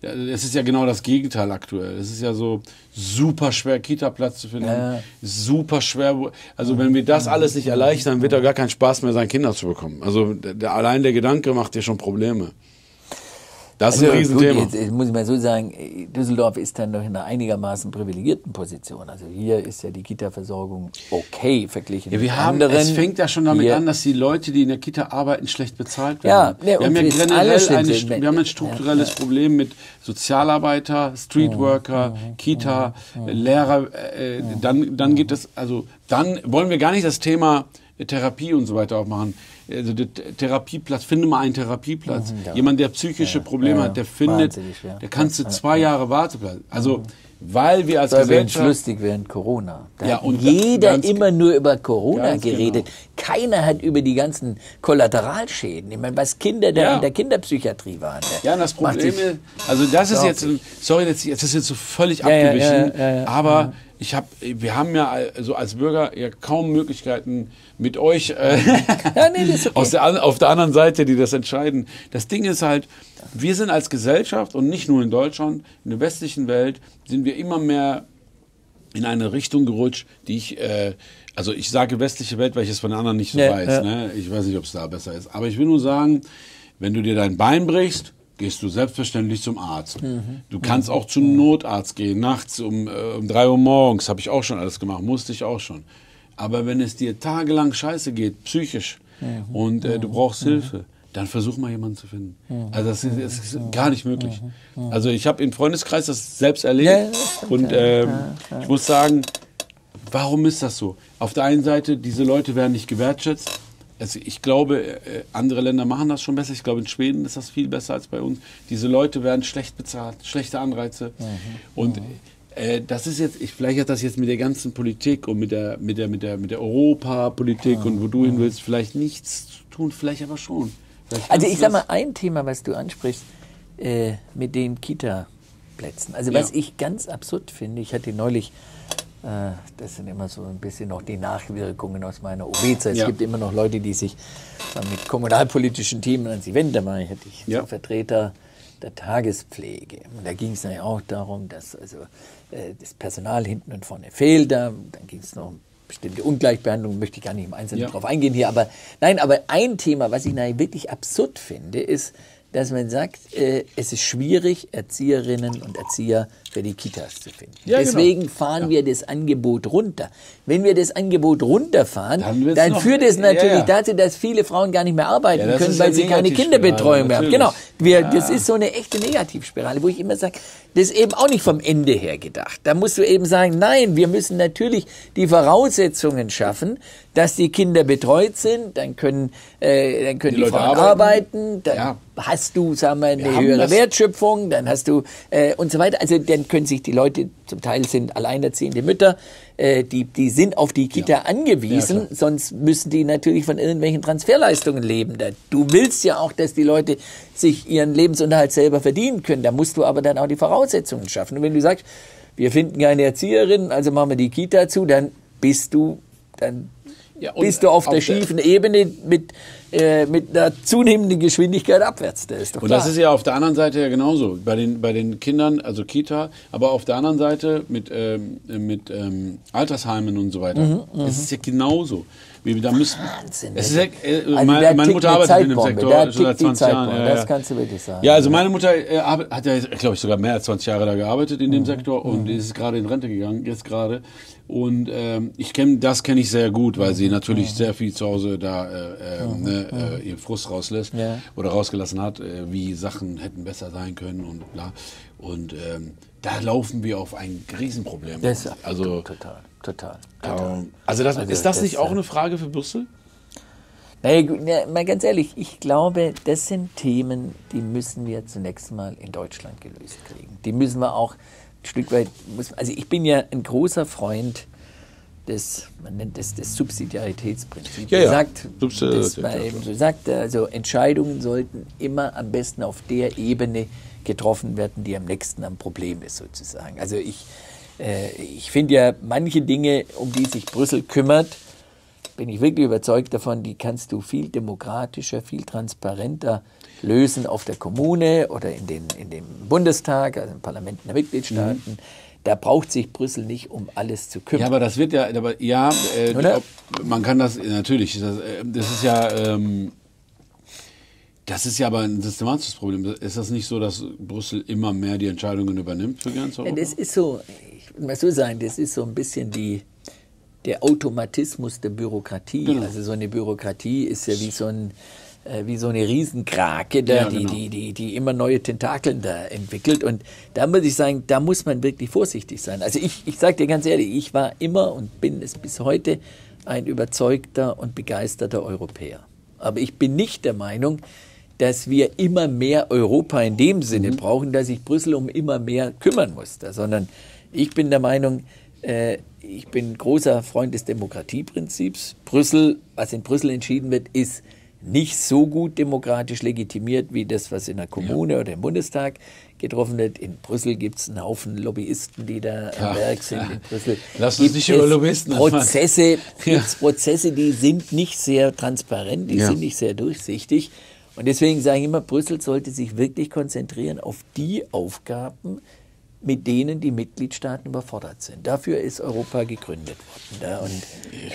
es ist ja genau das Gegenteil aktuell. Es ist ja so super schwer, Kita-Platz zu finden. Ja. Super schwer. Also wenn wir das alles nicht erleichtern, wird da gar kein Spaß mehr sein, Kinder zu bekommen. Also der, allein der Gedanke macht dir schon Probleme. Das ist ein Also, Riesenthema. Gut, jetzt, jetzt muss ich mal so sagen, Düsseldorf ist dann noch in einer einigermaßen privilegierten Position. Also hier ist ja die Kita-Versorgung okay verglichen Ja, wir mit haben, anderen. es fängt ja schon damit Hier- an, dass die Leute, die in der Kita arbeiten, schlecht bezahlt Ja, werden. nee, wir und haben ja generell eine, wir haben ein strukturelles Problem mit Sozialarbeiter, Streetworker, Kita, Lehrer. Äh, dann, dann gibt es, also dann wollen wir gar nicht das Thema Therapie und so weiter aufmachen. Also der Therapieplatz, finde mal einen Therapieplatz. Mhm, ja. Jemand, der psychische ja, Probleme ja, hat, der findet, der kannst du zwei Jahre Warteplatz. Also mhm weil wir als das war Gesellschaft lustig während Corona. Da ja, und jeder immer nur über Corona geredet. Genau. Keiner hat über die ganzen Kollateralschäden. Ich meine, was Kinder da in der Kinderpsychiatrie waren. Ja, das Problem ist, also das ist jetzt, sorry, das ist jetzt so völlig abgewichen, aber ich hab, wir haben ja also als Bürger ja kaum Möglichkeiten mit euch äh, ja, nee, okay. aus der, auf der anderen Seite, die das entscheiden. Das Ding ist halt, wir sind als Gesellschaft und nicht nur in Deutschland, in der westlichen Welt, sind wir immer mehr in eine Richtung gerutscht, die ich, äh, also ich sage westliche Welt, weil ich es von anderen nicht so ja, weiß. Ja. Ne? Ich weiß nicht, ob es da besser ist. Aber ich will nur sagen, wenn du dir dein Bein brichst, gehst du selbstverständlich zum Arzt. Mhm. Du kannst auch zum Notarzt gehen, nachts um, äh, um 3 Uhr morgens, habe ich auch schon alles gemacht, musste ich auch schon. Aber wenn es dir tagelang scheiße geht, psychisch, mhm. und äh, du brauchst mhm. Hilfe, dann versuch mal jemanden zu finden. Also das ist, das ist, gar nicht möglich. Also ich habe im Freundeskreis das selbst erlebt ja, und ähm, ich muss sagen, warum ist das so? Auf der einen Seite, diese Leute werden nicht gewertschätzt, also ich glaube, äh, andere Länder machen das schon besser. Ich glaube, in Schweden ist das viel besser als bei uns. Diese Leute werden schlecht bezahlt, schlechte Anreize. Mhm. Und äh, das ist jetzt, ich, vielleicht hat das jetzt mit der ganzen Politik und mit der, mit der, mit der, mit der Europapolitik mhm. und wo du hin willst, vielleicht nichts zu tun, vielleicht aber schon. Vielleicht also ich sag mal, ein Thema, was du ansprichst, äh, mit den Kita-Plätzen. Also was ja. ich ganz absurd finde, ich hatte neulich das sind immer so ein bisschen noch die Nachwirkungen aus meiner OB-Zeit. Ja. Es gibt immer noch Leute, die sich mit kommunalpolitischen Themen an sie wenden. Da hatte ich ja. Vertreter der Tagespflege. Und da ging es dann auch darum, dass also äh, das Personal hinten und vorne fehlt. Da. Dann ging es noch um bestimmte Ungleichbehandlung, möchte ich gar nicht im Einzelnen ja. drauf eingehen hier. Aber nein, aber ein Thema, was ich wirklich absurd finde, ist, dass man sagt, äh, es ist schwierig, Erzieherinnen und Erzieher für die Kitas zu finden. Ja, genau. Deswegen genau. fahren ja. wir das Angebot runter. Wenn wir das Angebot runterfahren, dann, dann führt es natürlich ja, dazu, dass viele Frauen gar nicht mehr arbeiten können, weil sie keine Kinderbetreuung mehr haben. Genau. Wir, Das ist so eine echte Negativspirale, wo ich immer sage, das ist eben auch nicht vom Ende her gedacht. Da musst du eben sagen, nein, wir müssen natürlich die Voraussetzungen schaffen, dass die Kinder betreut sind, dann können, äh, dann können die, die Frauen arbeiten, arbeiten dann hast du, sagen wir, eine wir höhere Wertschöpfung, dann hast du äh, und so weiter. Also dann können sich die Leute, zum Teil sind alleinerziehende Mütter, äh, die, die sind auf die Kita ja. angewiesen, ja, sonst müssen die natürlich von irgendwelchen Transferleistungen leben. Du willst ja auch, dass die Leute sich ihren Lebensunterhalt selber verdienen können. Da musst du aber dann auch die Voraussetzungen schaffen. Und wenn du sagst, wir finden keine Erzieherin, also machen wir die Kita zu, dann bist du, dann ja, bist du auf der schiefen der Ebene mit, äh, mit einer zunehmenden Geschwindigkeit abwärts. Das und das ist ja auf der anderen Seite ja genauso. Bei den, bei den Kindern, also Kita, aber auf der anderen Seite mit, ähm, mit ähm, Altersheimen und so weiter. Mhm, mhm. das ist ja genauso. Da müssen, Wahnsinn. Es ist ja, äh, also meine, meine Mutter arbeitet in dem Sektor schon seit 20 Jahren. Ja, ja. Das kannst du wirklich sagen. Ja, also meine Mutter äh, hat ja, glaube ich, sogar mehr als 20 Jahre da gearbeitet in dem mhm. Sektor und mhm. ist gerade in Rente gegangen, jetzt gerade. Und ähm, ich kenne das kenne ich sehr gut, weil sie natürlich ja. sehr viel zu Hause da äh, äh, ne, äh, ihr Frust rauslässt ja. oder rausgelassen hat, äh, wie Sachen hätten besser sein können und bla. Und ähm, da laufen wir auf ein Riesenproblem. Das also total, total. total. Ähm, also, das, also ist das, das nicht auch eine Frage für Brüssel? Naja, mal ganz ehrlich, ich glaube, das sind Themen, die müssen wir zunächst mal in Deutschland gelöst kriegen. Die müssen wir auch Stück weit, muss, also ich bin ja ein großer Freund des, man nennt es das Subsidiaritätsprinzip. Ja, ja. Sagt, das eben so sagt, also Entscheidungen sollten immer am besten auf der Ebene getroffen werden, die am nächsten am Problem ist sozusagen. Also ich, äh, ich finde ja manche Dinge, um die sich Brüssel kümmert, bin ich wirklich überzeugt davon, die kannst du viel demokratischer, viel transparenter lösen auf der Kommune oder in, den, in dem Bundestag, also im Parlamenten der Mitgliedstaaten. Mhm. Da braucht sich Brüssel nicht um alles zu kümmern. Ja, aber das wird ja, aber ja, äh, ob, man kann das natürlich. Das, äh, das ist ja, ähm, das ist ja aber ein systematisches Problem. Ist das nicht so, dass Brüssel immer mehr die Entscheidungen übernimmt für ganz Europa? Ja, das ist so. Ich will mal so sagen, das ist so ein bisschen die der Automatismus der Bürokratie. Genau. Also so eine Bürokratie ist ja wie so ein äh, wie so eine Riesenkrake, da, ja, genau. die, die, die, die immer neue Tentakeln da entwickelt. Und da muss ich sagen, da muss man wirklich vorsichtig sein. Also ich, ich sage dir ganz ehrlich, ich war immer und bin es bis heute ein überzeugter und begeisterter Europäer. Aber ich bin nicht der Meinung, dass wir immer mehr Europa in dem Sinne mhm. brauchen, dass sich Brüssel um immer mehr kümmern muss, sondern ich bin der Meinung, äh, ich bin großer Freund des Demokratieprinzips. Brüssel, was in Brüssel entschieden wird, ist nicht so gut demokratisch legitimiert wie das, was in der Kommune ja. oder im Bundestag getroffen wird. In Brüssel gibt es einen Haufen Lobbyisten, die da ja, am Werk sind. In Brüssel Lass uns nicht über Lobbyisten Prozesse, ja. Prozesse, die sind nicht sehr transparent, die sind nicht sehr durchsichtig. Und deswegen sage ich immer, Brüssel sollte sich wirklich konzentrieren auf die Aufgaben, mit denen die Mitgliedstaaten überfordert sind. Dafür ist Europa gegründet worden. Da und,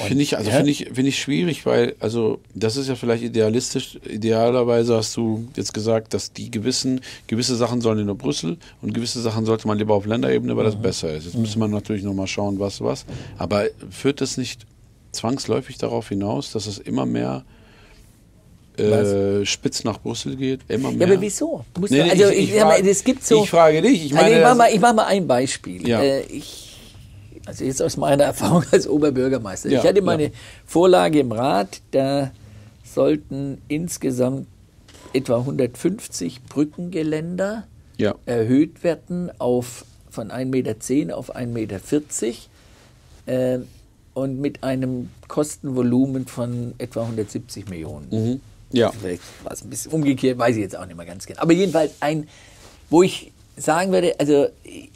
finde ich, also ja? finde ich, finde ich schwierig, weil, also, das ist ja vielleicht idealistisch. Idealerweise hast du jetzt gesagt, dass die gewissen, gewisse Sachen sollen in Brüssel und gewisse Sachen sollte man lieber auf Länderebene, weil mhm. das besser ist. Jetzt mhm. müsste man natürlich nochmal schauen, was, was. Aber führt das nicht zwangsläufig darauf hinaus, dass es immer mehr äh, spitz nach Brüssel geht, immer mehr. Ja, aber wieso? Nee, nee, also ich, ich, ich frage, es gibt so. Ich frage dich. Ich, meine, also ich mache mal, mach mal ein Beispiel. Ja. Äh, ich, also jetzt aus meiner Erfahrung als Oberbürgermeister. Ja, ich hatte meine ja. Vorlage im Rat, da sollten insgesamt etwa 150 Brückengeländer ja. erhöht werden auf von 1,10 Meter auf 1,40 Meter. Äh, und mit einem Kostenvolumen von etwa 170 Millionen. Mhm. Ja. Vielleicht war es ein bisschen umgekehrt, weiß ich jetzt auch nicht mehr ganz genau. Aber jedenfalls ein, wo ich sagen würde, also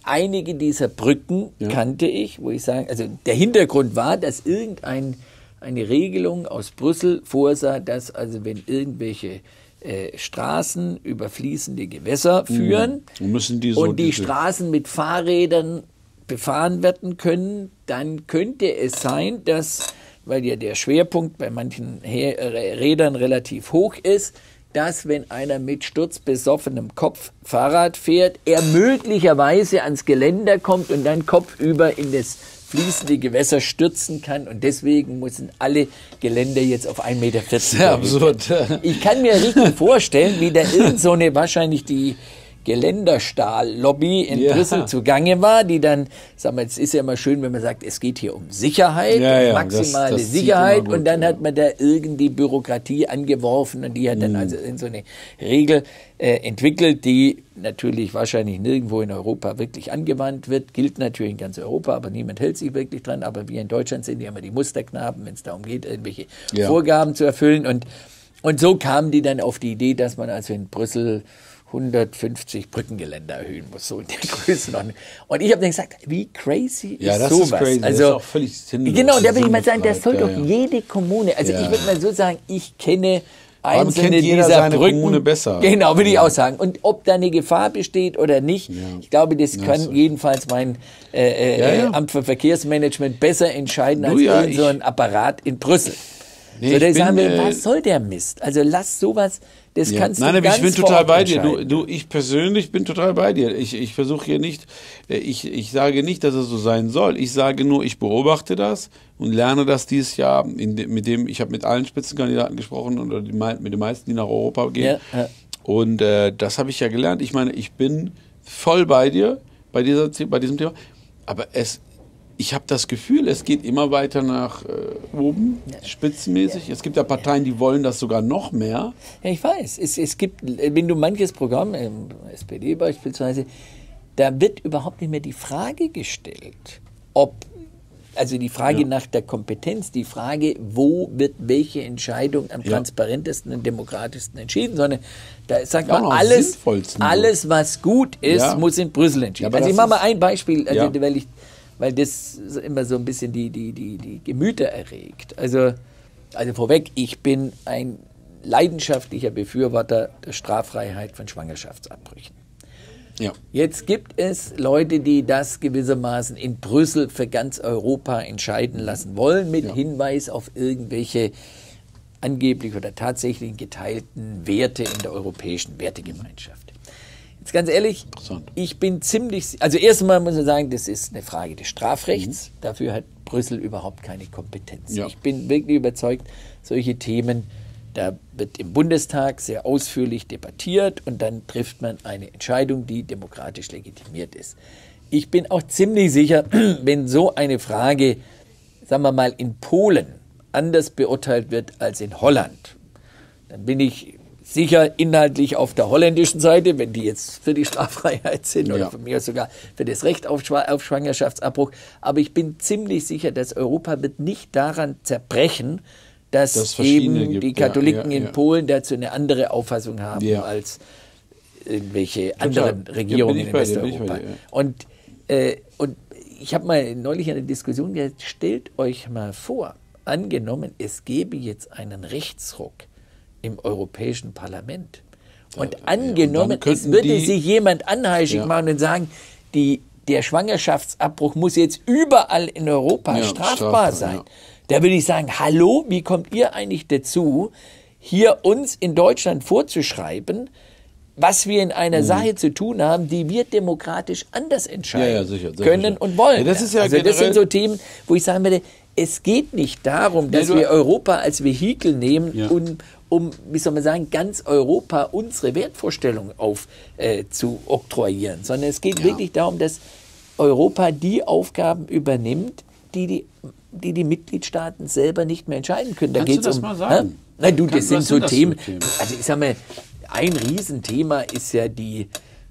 einige dieser Brücken ja. kannte ich, wo ich sagen, also der Hintergrund war, dass irgendein eine Regelung aus Brüssel vorsah, dass also wenn irgendwelche äh, Straßen über fließende Gewässer mhm. führen mhm. die so und die Straßen mit Fahrrädern befahren werden können, dann könnte es sein, dass weil ja der Schwerpunkt bei manchen Rädern relativ hoch ist, dass wenn einer mit sturzbesoffenem Kopf Fahrrad fährt, er möglicherweise ans Geländer kommt und dann kopfüber in das fließende Gewässer stürzen kann und deswegen müssen alle Geländer jetzt auf 1,40 Meter. Sehr absurd. Ich kann mir richtig vorstellen, wie da irgend so eine wahrscheinlich die Geländerstahl-Lobby in ja. Brüssel zugange war, die dann, sagen wir, es ist ja immer schön, wenn man sagt, es geht hier um Sicherheit, ja, ja, maximale das, das Sicherheit. und dann hat man da irgendwie Bürokratie angeworfen und die hat dann mhm. also in so eine Regel äh, entwickelt, die natürlich wahrscheinlich nirgendwo in Europa wirklich angewandt wird, gilt natürlich in ganz Europa, aber niemand hält sich wirklich dran, aber wir in Deutschland sind ja immer die Musterknaben, wenn es darum geht, irgendwelche Vorgaben zu erfüllen. Und und so kamen die dann auf die Idee, dass man also in Brüssel 150 Brückengeländer erhöhen muss, so in der Größenordnung. Und ich habe dann gesagt, wie crazy ja, ist das sowas? Ist crazy. Also, das ist auch völlig sinnlos. Genau, da will ich mal sagen, das soll doch ja. jede Kommune, also ja. ich würde mal so sagen, ich kenne einzelne dieser seine Brücken. Kommune besser. Genau, würde ich auch sagen. Und ob da eine Gefahr besteht oder nicht, ich glaube, das kann so. jedenfalls mein äh, äh, Amt für Verkehrsmanagement besser entscheiden als du, so ein Apparat in Brüssel. Nee, so, da sagen wir, äh, was soll der Mist? Also lass sowas das ja. kannst Nein, du ganz ich bin total bei dir. Du, du, ich persönlich bin total bei dir. Ich, ich versuche hier nicht, äh, ich, ich sage nicht, dass es so sein soll. Ich sage nur, ich beobachte das und lerne das dieses Jahr, de, mit dem, ich habe mit allen Spitzenkandidaten gesprochen oder die, mit den meisten, die nach Europa gehen. Ja, ja. Und äh, das habe ich ja gelernt. Ich meine, ich bin voll bei dir bei, dieser, bei diesem Thema. Aber es, ich habe das Gefühl, es geht immer weiter nach äh, oben, spitzenmäßig. Es gibt ja Parteien, die wollen das sogar noch mehr. Ja, ich weiß. Es, es gibt, wenn du manches Programm, im SPD beispielsweise, da wird überhaupt nicht mehr die Frage gestellt, ob, also die Frage ja. nach der Kompetenz, die Frage, wo wird welche Entscheidung am ja. transparentesten und demokratischsten entschieden, sondern da sagt man, alles, alles, was gut ist, muss in Brüssel entschieden. also ich mache mal ein Beispiel, also, weil ich weil das immer so ein bisschen die, die, die, die Gemüter erregt. Also, also vorweg, ich bin ein leidenschaftlicher Befürworter der Straffreiheit von Schwangerschaftsabbrüchen. Ja. Jetzt gibt es Leute, die das gewissermaßen in Brüssel für ganz Europa entscheiden lassen wollen, mit ja. Hinweis auf irgendwelche angeblich oder tatsächlich geteilten Werte in der europäischen Wertegemeinschaft. Jetzt ganz ehrlich, ich bin ziemlich, also erstmal muss man sagen, das ist eine Frage des Strafrechts. Mhm. Dafür hat Brüssel überhaupt keine Kompetenz. Ja. Ich bin wirklich überzeugt, solche Themen, da wird im Bundestag sehr ausführlich debattiert und dann trifft man eine Entscheidung, die demokratisch legitimiert ist. Ich bin auch ziemlich sicher, wenn so eine Frage, sagen wir mal, in Polen anders beurteilt wird als in Holland dann bin ich sicher inhaltlich auf der holländischen Seite, wenn die jetzt für die Straffreiheit sind ja. oder von mir sogar für das Recht auf, auf Schwangerschaftsabbruch. Aber ich bin ziemlich sicher, dass Europa wird nicht daran zerbrechen, dass das eben gibt. die Katholiken ja, ja, in Polen dazu eine andere Auffassung haben als irgendwelche anderen Regierungen in Westeuropa. Und, äh, und ich habe mal neulich eine Diskussion gesagt, stellt euch mal vor, angenommen, es gäbe jetzt einen Rechtsruck im Europäischen Parlament. Und ja, angenommen, und es würde sich jemand anheischig ja. machen und sagen, die, der Schwangerschaftsabbruch muss jetzt überall in Europa ja, strafbar, strafbar, sein. Da würde ich sagen, hallo, wie kommt ihr eigentlich dazu, hier uns in Deutschland vorzuschreiben, was wir in einer mhm. Sache zu tun haben, die wir demokratisch anders entscheiden ja, ja, sicher, können sicher. und wollen. Ja, das, also das sind so Themen, wo ich sagen würde, es geht nicht darum, dass nee, wir Europa als Vehikel nehmen, um, um, wie soll man sagen, ganz Europa unsere Wertvorstellungen auf äh, zu oktroyieren, sondern es geht wirklich darum, dass Europa die Aufgaben übernimmt, die die, die, die Mitgliedstaaten selber nicht mehr entscheiden können. Da Kannst du das um, mal sagen? Nein, du, das sind so Themen. Also ich sag mal, ein Riesenthema ist ja die,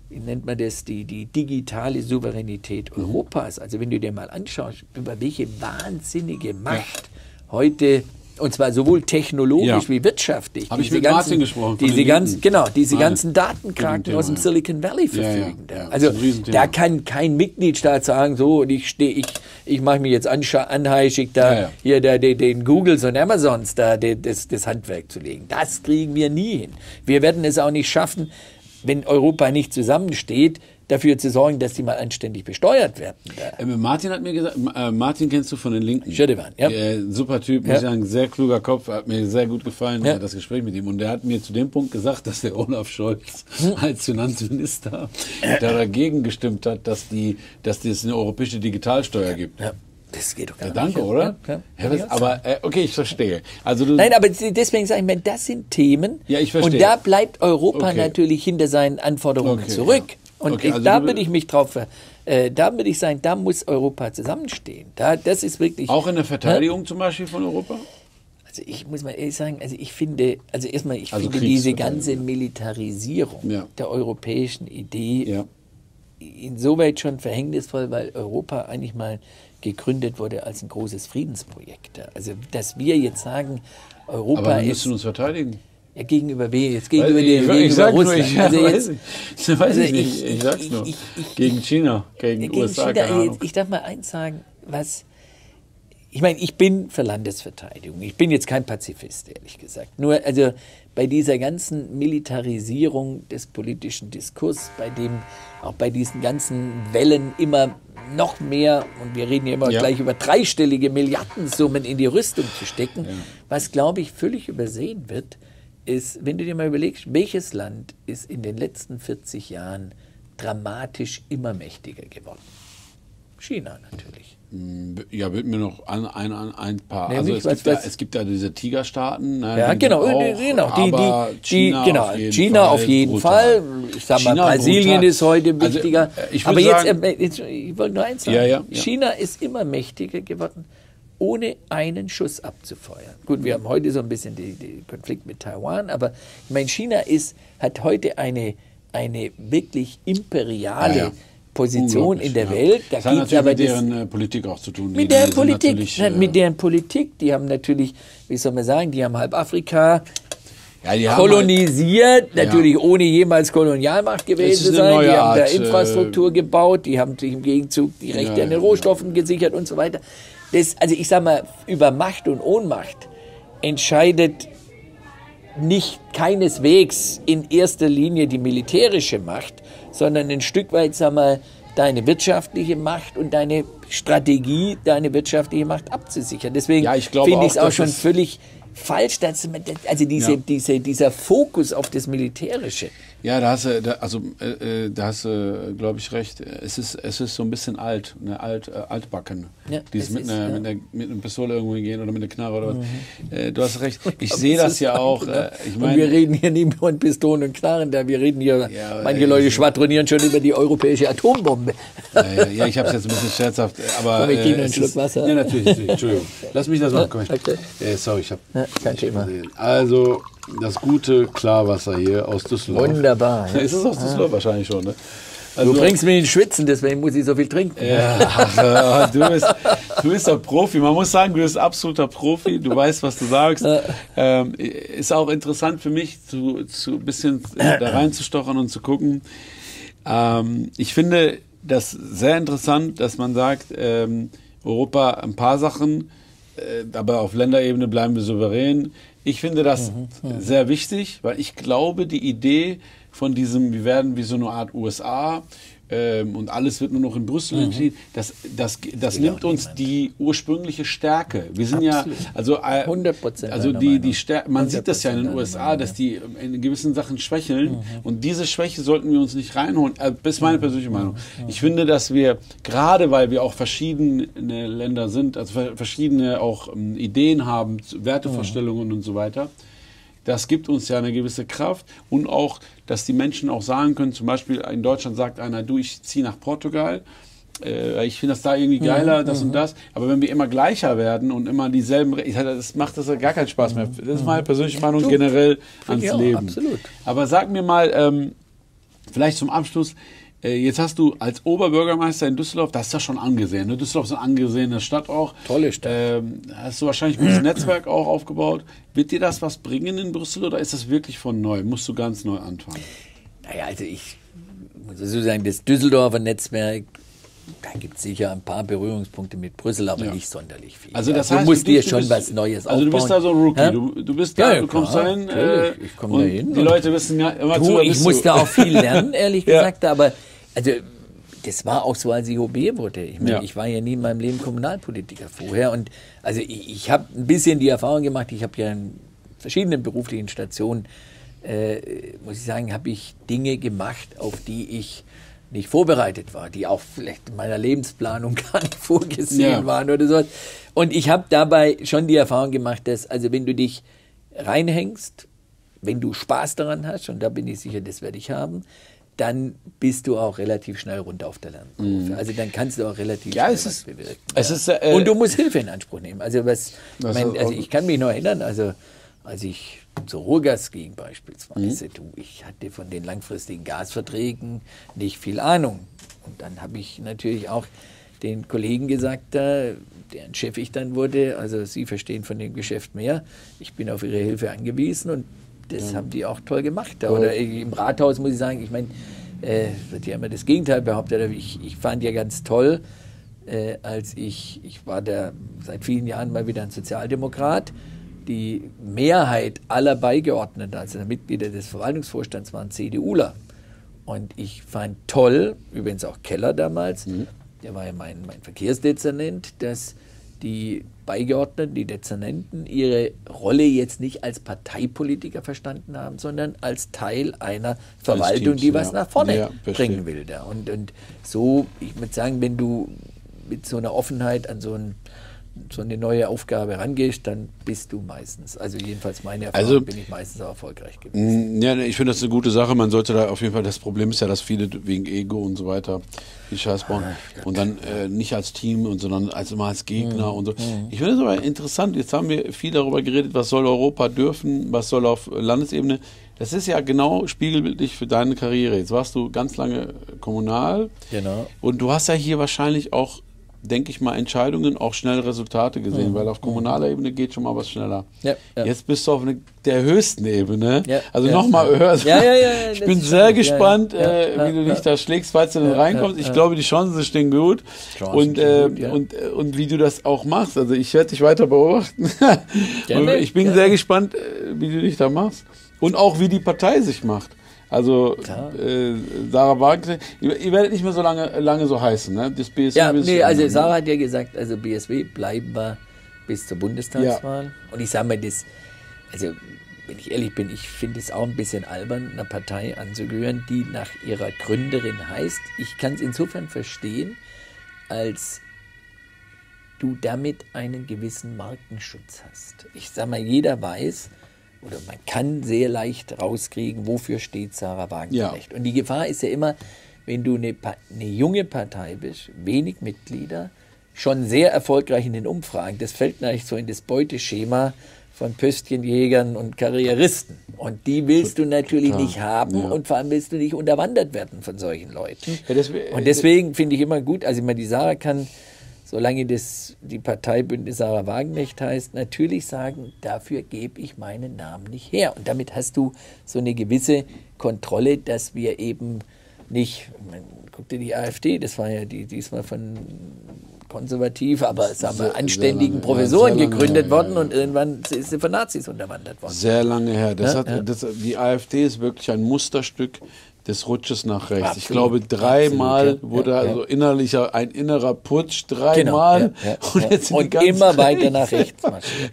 wie nennt man das, die, die digitale Souveränität mhm. Europas. Also wenn du dir mal anschaust, über welche wahnsinnige Macht ja. heute und zwar sowohl technologisch ja. wie wirtschaftlich. Habe ich mit ganzen, Martin gesprochen. Diese ganzen, genau, diese Martin. ganzen Datenkraken aus dem Silicon Valley verfügen. Ja, ja, also da kann kein Mitgliedstaat sagen, so, und ich stehe, ich, ich mache mich jetzt anheischig, da hier da, den, den Googles und Amazons da das, das Handwerk zu legen. Das kriegen wir nie hin. Wir werden es auch nicht schaffen, wenn Europa nicht zusammensteht, dafür zu sorgen, dass die mal anständig besteuert werden. Äh, Martin hat mir gesagt, äh, Martin kennst du von den Linken. Schödewan, ja. Äh, super Typ, muss ich sagen, sehr kluger Kopf, hat mir sehr gut gefallen, ja. das Gespräch mit ihm. Und der hat mir zu dem Punkt gesagt, dass der Olaf Scholz hm. als Finanzminister da dagegen gestimmt hat, dass die, dass es eine europäische Digitalsteuer gibt. Ja. Das geht doch gar ja, danke, nicht. oder? Ja, ja, ja aber äh, okay, ich verstehe. Also Nein, aber deswegen sage ich mir, das sind Themen. Ja, ich verstehe. Und da bleibt Europa okay. natürlich hinter seinen Anforderungen okay, zurück. Und okay, ich, also da würde ich mich drauf, äh, da würde ich sagen, da muss Europa zusammenstehen. Da, das ist wirklich. Auch in der Verteidigung äh, zum Beispiel von Europa? Also ich muss mal ehrlich sagen, also ich finde, also erstmal, ich also finde diese ganze Militarisierung ja. der europäischen Idee ja. insoweit schon verhängnisvoll, weil Europa eigentlich mal gegründet wurde als ein großes Friedensprojekt. Also dass wir jetzt sagen, Europa Aber wir müssen ist, uns verteidigen. Ja, gegenüber wem? Jetzt gegenüber, ich, den, gegenüber ich sag Russland. Nur, ich, also jetzt, weiß, ich, weiß also ich nicht. Ich, sag's nur. gegen China, gegen, gegen USA. China, ich darf mal eins sagen, was. Ich meine, ich bin für Landesverteidigung. Ich bin jetzt kein Pazifist, ehrlich gesagt. Nur, also bei dieser ganzen Militarisierung des politischen Diskurs, bei dem, auch bei diesen ganzen Wellen immer noch mehr, und wir reden ja immer ja. gleich über dreistellige Milliardensummen in die Rüstung zu stecken, ja. was, glaube ich, völlig übersehen wird, ist, wenn du dir mal überlegst, welches Land ist in den letzten 40 Jahren dramatisch immer mächtiger geworden? China natürlich. Mm, ja, wird mir noch ein, ein, ein paar. Nämlich, also es, gibt ja, es gibt ja diese Tigerstaaten. Ne, ja, genau, auch, genau. Die, die, China, genau. auf jeden, China Fall, auf jeden Fall. Ich sag mal, China Brasilien brutal. ist heute wichtiger. Also, ich Aber jetzt, sagen, äh, jetzt, ich wollte nur eins sagen. Ja, ja, China ist immer mächtiger geworden ohne einen Schuss abzufeuern. Gut, wir haben heute so ein bisschen den Konflikt mit Taiwan, aber ich meine, China ist, hat heute eine, eine wirklich imperiale ja, ja. Position in der ja. Welt. Da das hat natürlich aber mit deren das, äh, Politik auch zu tun. Mit deren Politik, äh, mit deren Politik. Die haben natürlich, wie soll man sagen, die haben halb Afrika ja, kolonisiert, halt, natürlich ja. ohne jemals Kolonialmacht gewesen zu sein. Die haben Art, da äh, Infrastruktur äh, gebaut, die haben sich im Gegenzug die Rechte ja, an den Rohstoffen gesichert und so weiter. Das, also ich sage mal, über Macht und Ohnmacht entscheidet nicht keineswegs in erster Linie die militärische Macht, sondern ein Stück weit, sag mal, deine wirtschaftliche Macht und deine Strategie, deine wirtschaftliche Macht abzusichern. Deswegen ja, finde ich es auch schon völlig falsch, dass, also diese, ja. diese, dieser Fokus auf das Militärische. Ja, da hast du, da, also äh, äh da hast du, glaube ich, recht. Es ist, es ist so ein bisschen alt, eine alt, äh, altbacken. Ja, Dieses mit, ist, einer, ja. mit, einer, mit einer Pistole irgendwo gehen oder mit einer Knarre oder was. Mhm. Äh, du hast recht. Ich sehe das ja auch. Äh, ich mein, und wir reden hier nicht von Pistolen und Knarren, da wir reden hier, ja, manche Leute schwadronieren schon über die europäische Atombombe. Ja, ja ich habe es jetzt ein bisschen scherzhaft, aber. Komm, ich äh, einen Schluck ist, Wasser. Ja, natürlich, natürlich. Entschuldigung. Lass mich das machen. Komm, ich, okay. sorry, ich habe. kein Thema. Also, das gute Klarwasser hier aus Düsseldorf. Wunderbar. Ja. Ist es aus Düsseldorf ja. wahrscheinlich schon, ne? Also, du bringst mich in Schwitzen, deswegen muss ich so viel trinken. Ja, du, bist, du bist ein Profi. Man muss sagen, du bist absoluter Profi. Du weißt, was du sagst. Ähm, ist auch interessant für mich, zu, zu ein bisschen da reinzustochern und zu gucken. Ähm, ich finde das sehr interessant, dass man sagt, ähm, Europa ein paar Sachen, äh, aber auf Länderebene bleiben wir souverän. Ich finde das mhm, ja. sehr wichtig, weil ich glaube, die Idee von diesem, wir werden wie so eine Art USA ähm, und alles wird nur noch in Brüssel mhm. entschieden, das, das, das nimmt uns niemand. die ursprüngliche Stärke. Wir sind Absolut. ja, also, äh, 100 also die, die man sieht das ja in den USA, dass die in gewissen Sachen schwächeln mhm. und diese Schwäche sollten wir uns nicht reinholen. Äh, das ist meine mhm. persönliche Meinung. Mhm. Ich finde, dass wir, gerade weil wir auch verschiedene Länder sind, also verschiedene auch ähm, Ideen haben, Wertevorstellungen und so weiter, das gibt uns ja eine gewisse Kraft und auch, dass die Menschen auch sagen können, zum Beispiel in Deutschland sagt einer, du, ich ziehe nach Portugal, äh, ich finde das da irgendwie geiler, mhm, das und mhm. das. Aber wenn wir immer gleicher werden und immer dieselben, das macht das ja gar keinen Spaß mehr. Das ist meine persönliche Meinung du, generell ans Leben. Absolut. Aber sag mir mal, ähm, vielleicht zum Abschluss, jetzt hast du als Oberbürgermeister in Düsseldorf, das ist ja schon angesehen. Ne? Düsseldorf ist eine angesehene Stadt auch. Tolle Stadt. Ähm, hast du wahrscheinlich ein gutes Netzwerk auch aufgebaut. Wird dir das was bringen in Brüssel oder ist das wirklich von neu? Musst du ganz neu anfangen? Naja, also ich muss so sagen, das Düsseldorfer Netzwerk da gibt es sicher ein paar Berührungspunkte mit Brüssel, aber ja. nicht sonderlich viel. Also das heißt, du musst dir schon bist, was Neues also aufbauen. Also du bist da so ein Rookie. Ja? Du, du, bist da, ja, du kommst da hin. Äh, ich komme da hin. Die Leute wissen ja immer du, zu. Ich musste auch viel lernen, ehrlich gesagt, aber also das war auch so, als ich OB wurde. Ich meine, ja. ich war ja nie in meinem Leben Kommunalpolitiker vorher. Und also ich, ich habe ein bisschen die Erfahrung gemacht, ich habe ja in verschiedenen beruflichen Stationen, äh, muss ich sagen, habe ich Dinge gemacht, auf die ich nicht vorbereitet war, die auch vielleicht in meiner Lebensplanung gar nicht vorgesehen ja. waren oder so. Und ich habe dabei schon die Erfahrung gemacht, dass, also wenn du dich reinhängst, wenn du Spaß daran hast, und da bin ich sicher, das werde ich haben, dann bist du auch relativ schnell runter auf der Lernkurve. Mm. Also dann kannst du auch relativ ja, schnell es ist, bewirken. Es ja. ist, äh, Und du musst Hilfe in Anspruch nehmen. Also, was, mein, also ich kann mich noch erinnern, also als ich zur Ruhrgas ging beispielsweise, mhm. du, ich hatte von den langfristigen Gasverträgen nicht viel Ahnung. Und dann habe ich natürlich auch den Kollegen gesagt, deren Chef ich dann wurde, also Sie verstehen von dem Geschäft mehr, ich bin auf Ihre Hilfe angewiesen und das ja. haben die auch toll gemacht. Cool. Oder im Rathaus muss ich sagen, ich meine, äh, wird ja immer das Gegenteil behauptet, aber ich, ich fand ja ganz toll, äh, als ich, ich war da seit vielen Jahren mal wieder ein Sozialdemokrat, die Mehrheit aller Beigeordneten, also der Mitglieder des Verwaltungsvorstands, waren CDUler. Und ich fand toll, übrigens auch Keller damals, mhm. der war ja mein, mein Verkehrsdezernent, dass die Beigeordneten, die Dezernenten, ihre Rolle jetzt nicht als Parteipolitiker verstanden haben, sondern als Teil einer Verwaltung, Teams, die was ja. nach vorne ja, bringen will. Da. Und, und so, ich würde sagen, wenn du mit so einer Offenheit an so ein so eine neue Aufgabe rangehst, dann bist du meistens, also jedenfalls meine Erfahrung, also, bin ich meistens auch erfolgreich gewesen. Ja, ich finde das eine gute Sache. Man sollte da auf jeden Fall, das Problem ist ja, dass viele wegen Ego und so weiter die Scheiß bauen ah, und dann äh, nicht als Team, und, sondern als immer als Gegner mhm. und so. Mhm. Ich finde das aber interessant. Jetzt haben wir viel darüber geredet, was soll Europa dürfen, was soll auf Landesebene. Das ist ja genau spiegelbildlich für deine Karriere. Jetzt warst du ganz lange kommunal. Genau. Und du hast ja hier wahrscheinlich auch denke ich mal, Entscheidungen auch schnell Resultate gesehen, mhm. weil auf kommunaler Ebene geht schon mal was schneller. Ja, ja. Jetzt bist du auf eine, der höchsten Ebene, ja, also nochmal höher. Ich bin sehr gespannt, äh, wie du dich da schlägst, falls du dann reinkommst. Ich glaube, die Chancen stehen gut. Chancen und, äh, gut und, äh, und wie du das auch machst. Also ich werde dich weiter beobachten. ich bin sehr gespannt, äh, wie du dich da machst. Und auch wie die Partei sich macht. Also äh, Sarah Wagner, ihr, ihr, werdet nicht mehr so lange, lange so heißen, ne? Das BSW ja, nee, also Sarah hat ja gesagt, also BSW bleiben wir bis zur Bundestagswahl. Ja. Und ich sage mal, das, also wenn ich ehrlich bin, ich finde es auch ein bisschen albern, einer Partei anzugehören, die nach ihrer Gründerin heißt. Ich kann es insofern verstehen, als du damit einen gewissen Markenschutz hast. Ich sage mal, jeder weiß, oder man kann sehr leicht rauskriegen, wofür steht Sarah Wagenknecht. Ja. Und die Gefahr ist ja immer, wenn du eine, eine, junge Partei bist, wenig Mitglieder, schon sehr erfolgreich in den Umfragen, das fällt natürlich so in das Beuteschema von Pöstchenjägern und Karrieristen. Und die willst du natürlich Klar, nicht haben ja. und vor allem willst du nicht unterwandert werden von solchen Leuten. Ja, deswegen, und deswegen finde ich immer gut, also ich meine, die Sarah kann, solange das die Partei Bündnis Sarah Wagenknecht heißt, natürlich sagen, dafür gebe ich meinen Namen nicht her. Und damit hast du so eine gewisse Kontrolle, dass wir eben nicht, man, guck dir die AfD, das war ja die diesmal von konservativ, aber sagen wir, anständigen lange, Professoren ja, gegründet her, worden ja, ja. und irgendwann ist sie von Nazis unterwandert worden. Sehr lange her. Das hat, das, die AfD ist wirklich ein Musterstück des Rutsches nach rechts. Absolut. Ich glaube, dreimal wurde also innerlicher, ein innerer Putsch, dreimal. Genau, und, jetzt und immer weiter nach rechts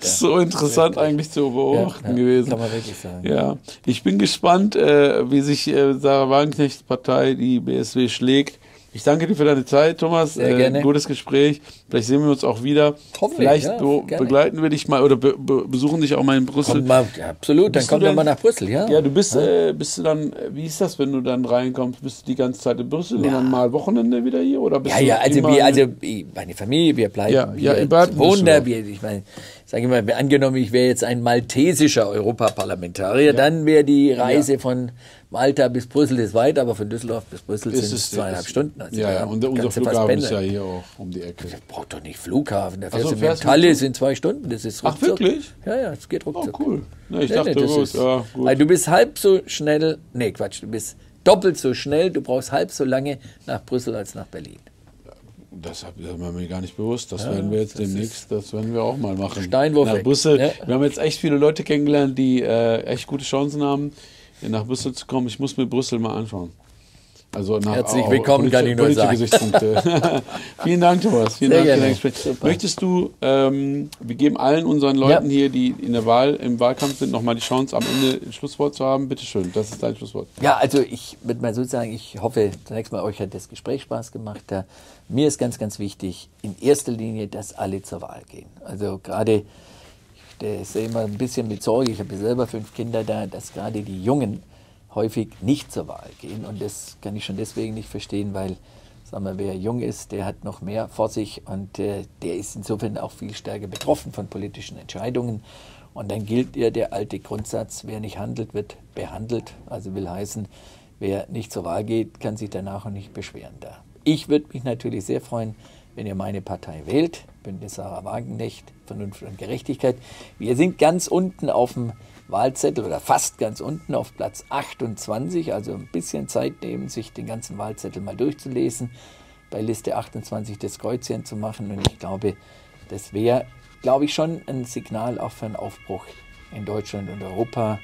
so interessant eigentlich zu beobachten gewesen. Kann man wirklich sagen. Ja. Ich bin gespannt, äh, wie sich äh, Sarah Wagenknechts Partei, die BSW, schlägt. Ich danke dir für deine Zeit, Thomas. Sehr gerne. Äh, gutes Gespräch. Vielleicht sehen wir uns auch wieder. Vielleicht ja, be begleiten wir dich mal oder be be besuchen dich auch mal in Brüssel. Mal, ja, absolut, bist dann kommen wir mal nach Brüssel, ja. Ja, du bist, ja. Äh, bist du dann, wie ist das, wenn du dann reinkommst? Bist du die ganze Zeit in Brüssel ja. und dann mal Wochenende wieder hier? Oder bist ja, ja, also, wir, also meine Familie, wir bleiben ja, ja, wir wohnen da. Wir, ich meine, sage ich mal, angenommen, ich wäre jetzt ein maltesischer Europaparlamentarier, ja. dann wäre die Reise von Malta bis Brüssel ist weit, aber von Düsseldorf bis Brüssel ist sind es zweieinhalb ist, Stunden. Also ja, ja, und unser Flughafen ist ja hier auch um die Ecke. Ich braucht doch nicht Flughafen. Da fährst so, du mit Kalle sind zwei Stunden. Das ist ruckzuck. Ach, wirklich? Ja, ja, es geht ruckzuck. Oh, cool. Na, ich nee, dachte, nee, gut, ist, ja, gut. Weil du bist halb so schnell, nee, Quatsch, du bist doppelt so schnell, du brauchst halb so lange nach Brüssel als nach Berlin. Das war mir gar nicht bewusst. Das ja, werden wir jetzt demnächst, das werden wir auch mal machen. Steinwurf. Nach Brüssel. Ja. Wir haben jetzt echt viele Leute kennengelernt, die äh, echt gute Chancen haben nach Brüssel zu kommen. Ich muss mir Brüssel mal anschauen. Also nach, Herzlich willkommen, kann ich nur sagen. Vielen Dank, Thomas. Vielen Sehr Dank für dein Möchtest du, ähm, wir geben allen unseren Leuten ja. hier, die in der Wahl, im Wahlkampf sind, nochmal die Chance, am Ende ein Schlusswort zu haben? Bitte schön, das ist dein Schlusswort. Ja, also ich würde mal so sagen, ich hoffe, zunächst mal, euch hat das Gespräch Spaß gemacht. Da, mir ist ganz, ganz wichtig, in erster Linie, dass alle zur Wahl gehen. Also gerade ist ja immer ein bisschen mit Sorge, ich habe selber fünf Kinder da, dass gerade die Jungen häufig nicht zur Wahl gehen. Und das kann ich schon deswegen nicht verstehen, weil, sagen wir, wer jung ist, der hat noch mehr vor sich und äh, der ist insofern auch viel stärker betroffen von politischen Entscheidungen. Und dann gilt ja der alte Grundsatz, wer nicht handelt, wird behandelt. Also will heißen, wer nicht zur Wahl geht, kann sich danach auch nicht beschweren da. Ich würde mich natürlich sehr freuen, wenn ihr meine Partei wählt, Bündnis Sarah Wagenknecht, Vernunft und Gerechtigkeit. Wir sind ganz unten auf dem Wahlzettel oder fast ganz unten auf Platz 28, also ein bisschen Zeit nehmen, sich den ganzen Wahlzettel mal durchzulesen, bei Liste 28 das Kreuzchen zu machen und ich glaube, das wäre, glaube ich, schon ein Signal auch für einen Aufbruch in Deutschland und Europa,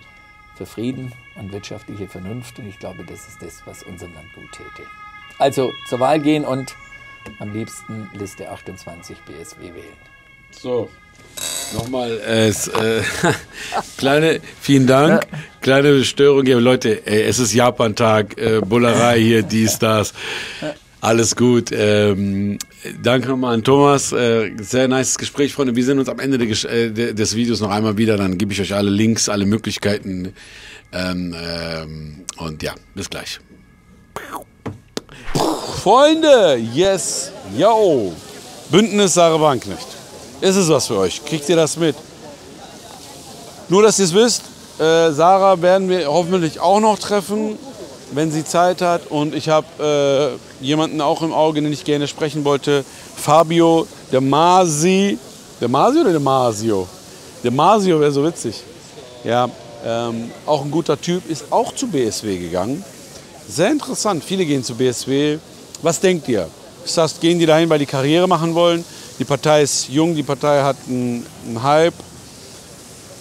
für Frieden und wirtschaftliche Vernunft und ich glaube, das ist das, was unserem Land gut täte. Also zur Wahl gehen und am liebsten Liste 28 BSW wählen. So, nochmal, äh, äh, kleine, vielen Dank. Kleine Störung hier. Leute, ey, es ist Japan-Tag, äh, Bullerei hier, dies, das. Alles gut. Ähm, danke nochmal an Thomas. Äh, sehr nice Gespräch, Freunde. Wir sehen uns am Ende de, äh, des Videos noch einmal wieder. Dann gebe ich euch alle Links, alle Möglichkeiten. Ähm, ähm, und ja, bis gleich. Freunde, yes, yo, Bündnis Sarah Wagenknecht. Ist es was für euch? Kriegt ihr das mit? Nur, dass ihr es wisst, äh, Sarah werden wir hoffentlich auch noch treffen, wenn sie Zeit hat. Und ich habe äh, jemanden auch im Auge, den ich gerne sprechen wollte. Fabio De Masi. De Masi oder De Masio? De Masio wäre so witzig. Ja, ähm, auch ein guter Typ, ist auch zu BSW gegangen. Sehr interessant. Viele gehen zu BSW. Was denkt ihr? Ist das, gehen die dahin, weil die Karriere machen wollen? Die Partei ist jung, die Partei hat einen, Hype.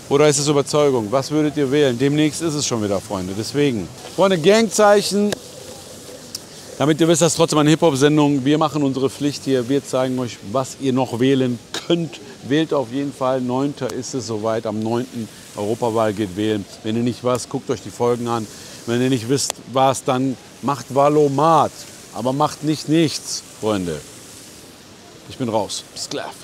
Oder ist es Überzeugung? Was würdet ihr wählen? Demnächst ist es schon wieder, Freunde. Deswegen, Freunde, Gangzeichen. Damit ihr wisst, das ist trotzdem eine Hip-Hop-Sendung. Wir machen unsere Pflicht hier. Wir zeigen euch, was ihr noch wählen könnt. Wählt auf jeden Fall. 9. ist es soweit. Am 9. Europawahl geht wählen. Wenn ihr nicht was, guckt euch die Folgen an. Wenn ihr nicht wisst, was, dann macht Valomat aber macht nicht nichts, Freunde. Ich bin raus. Gleich.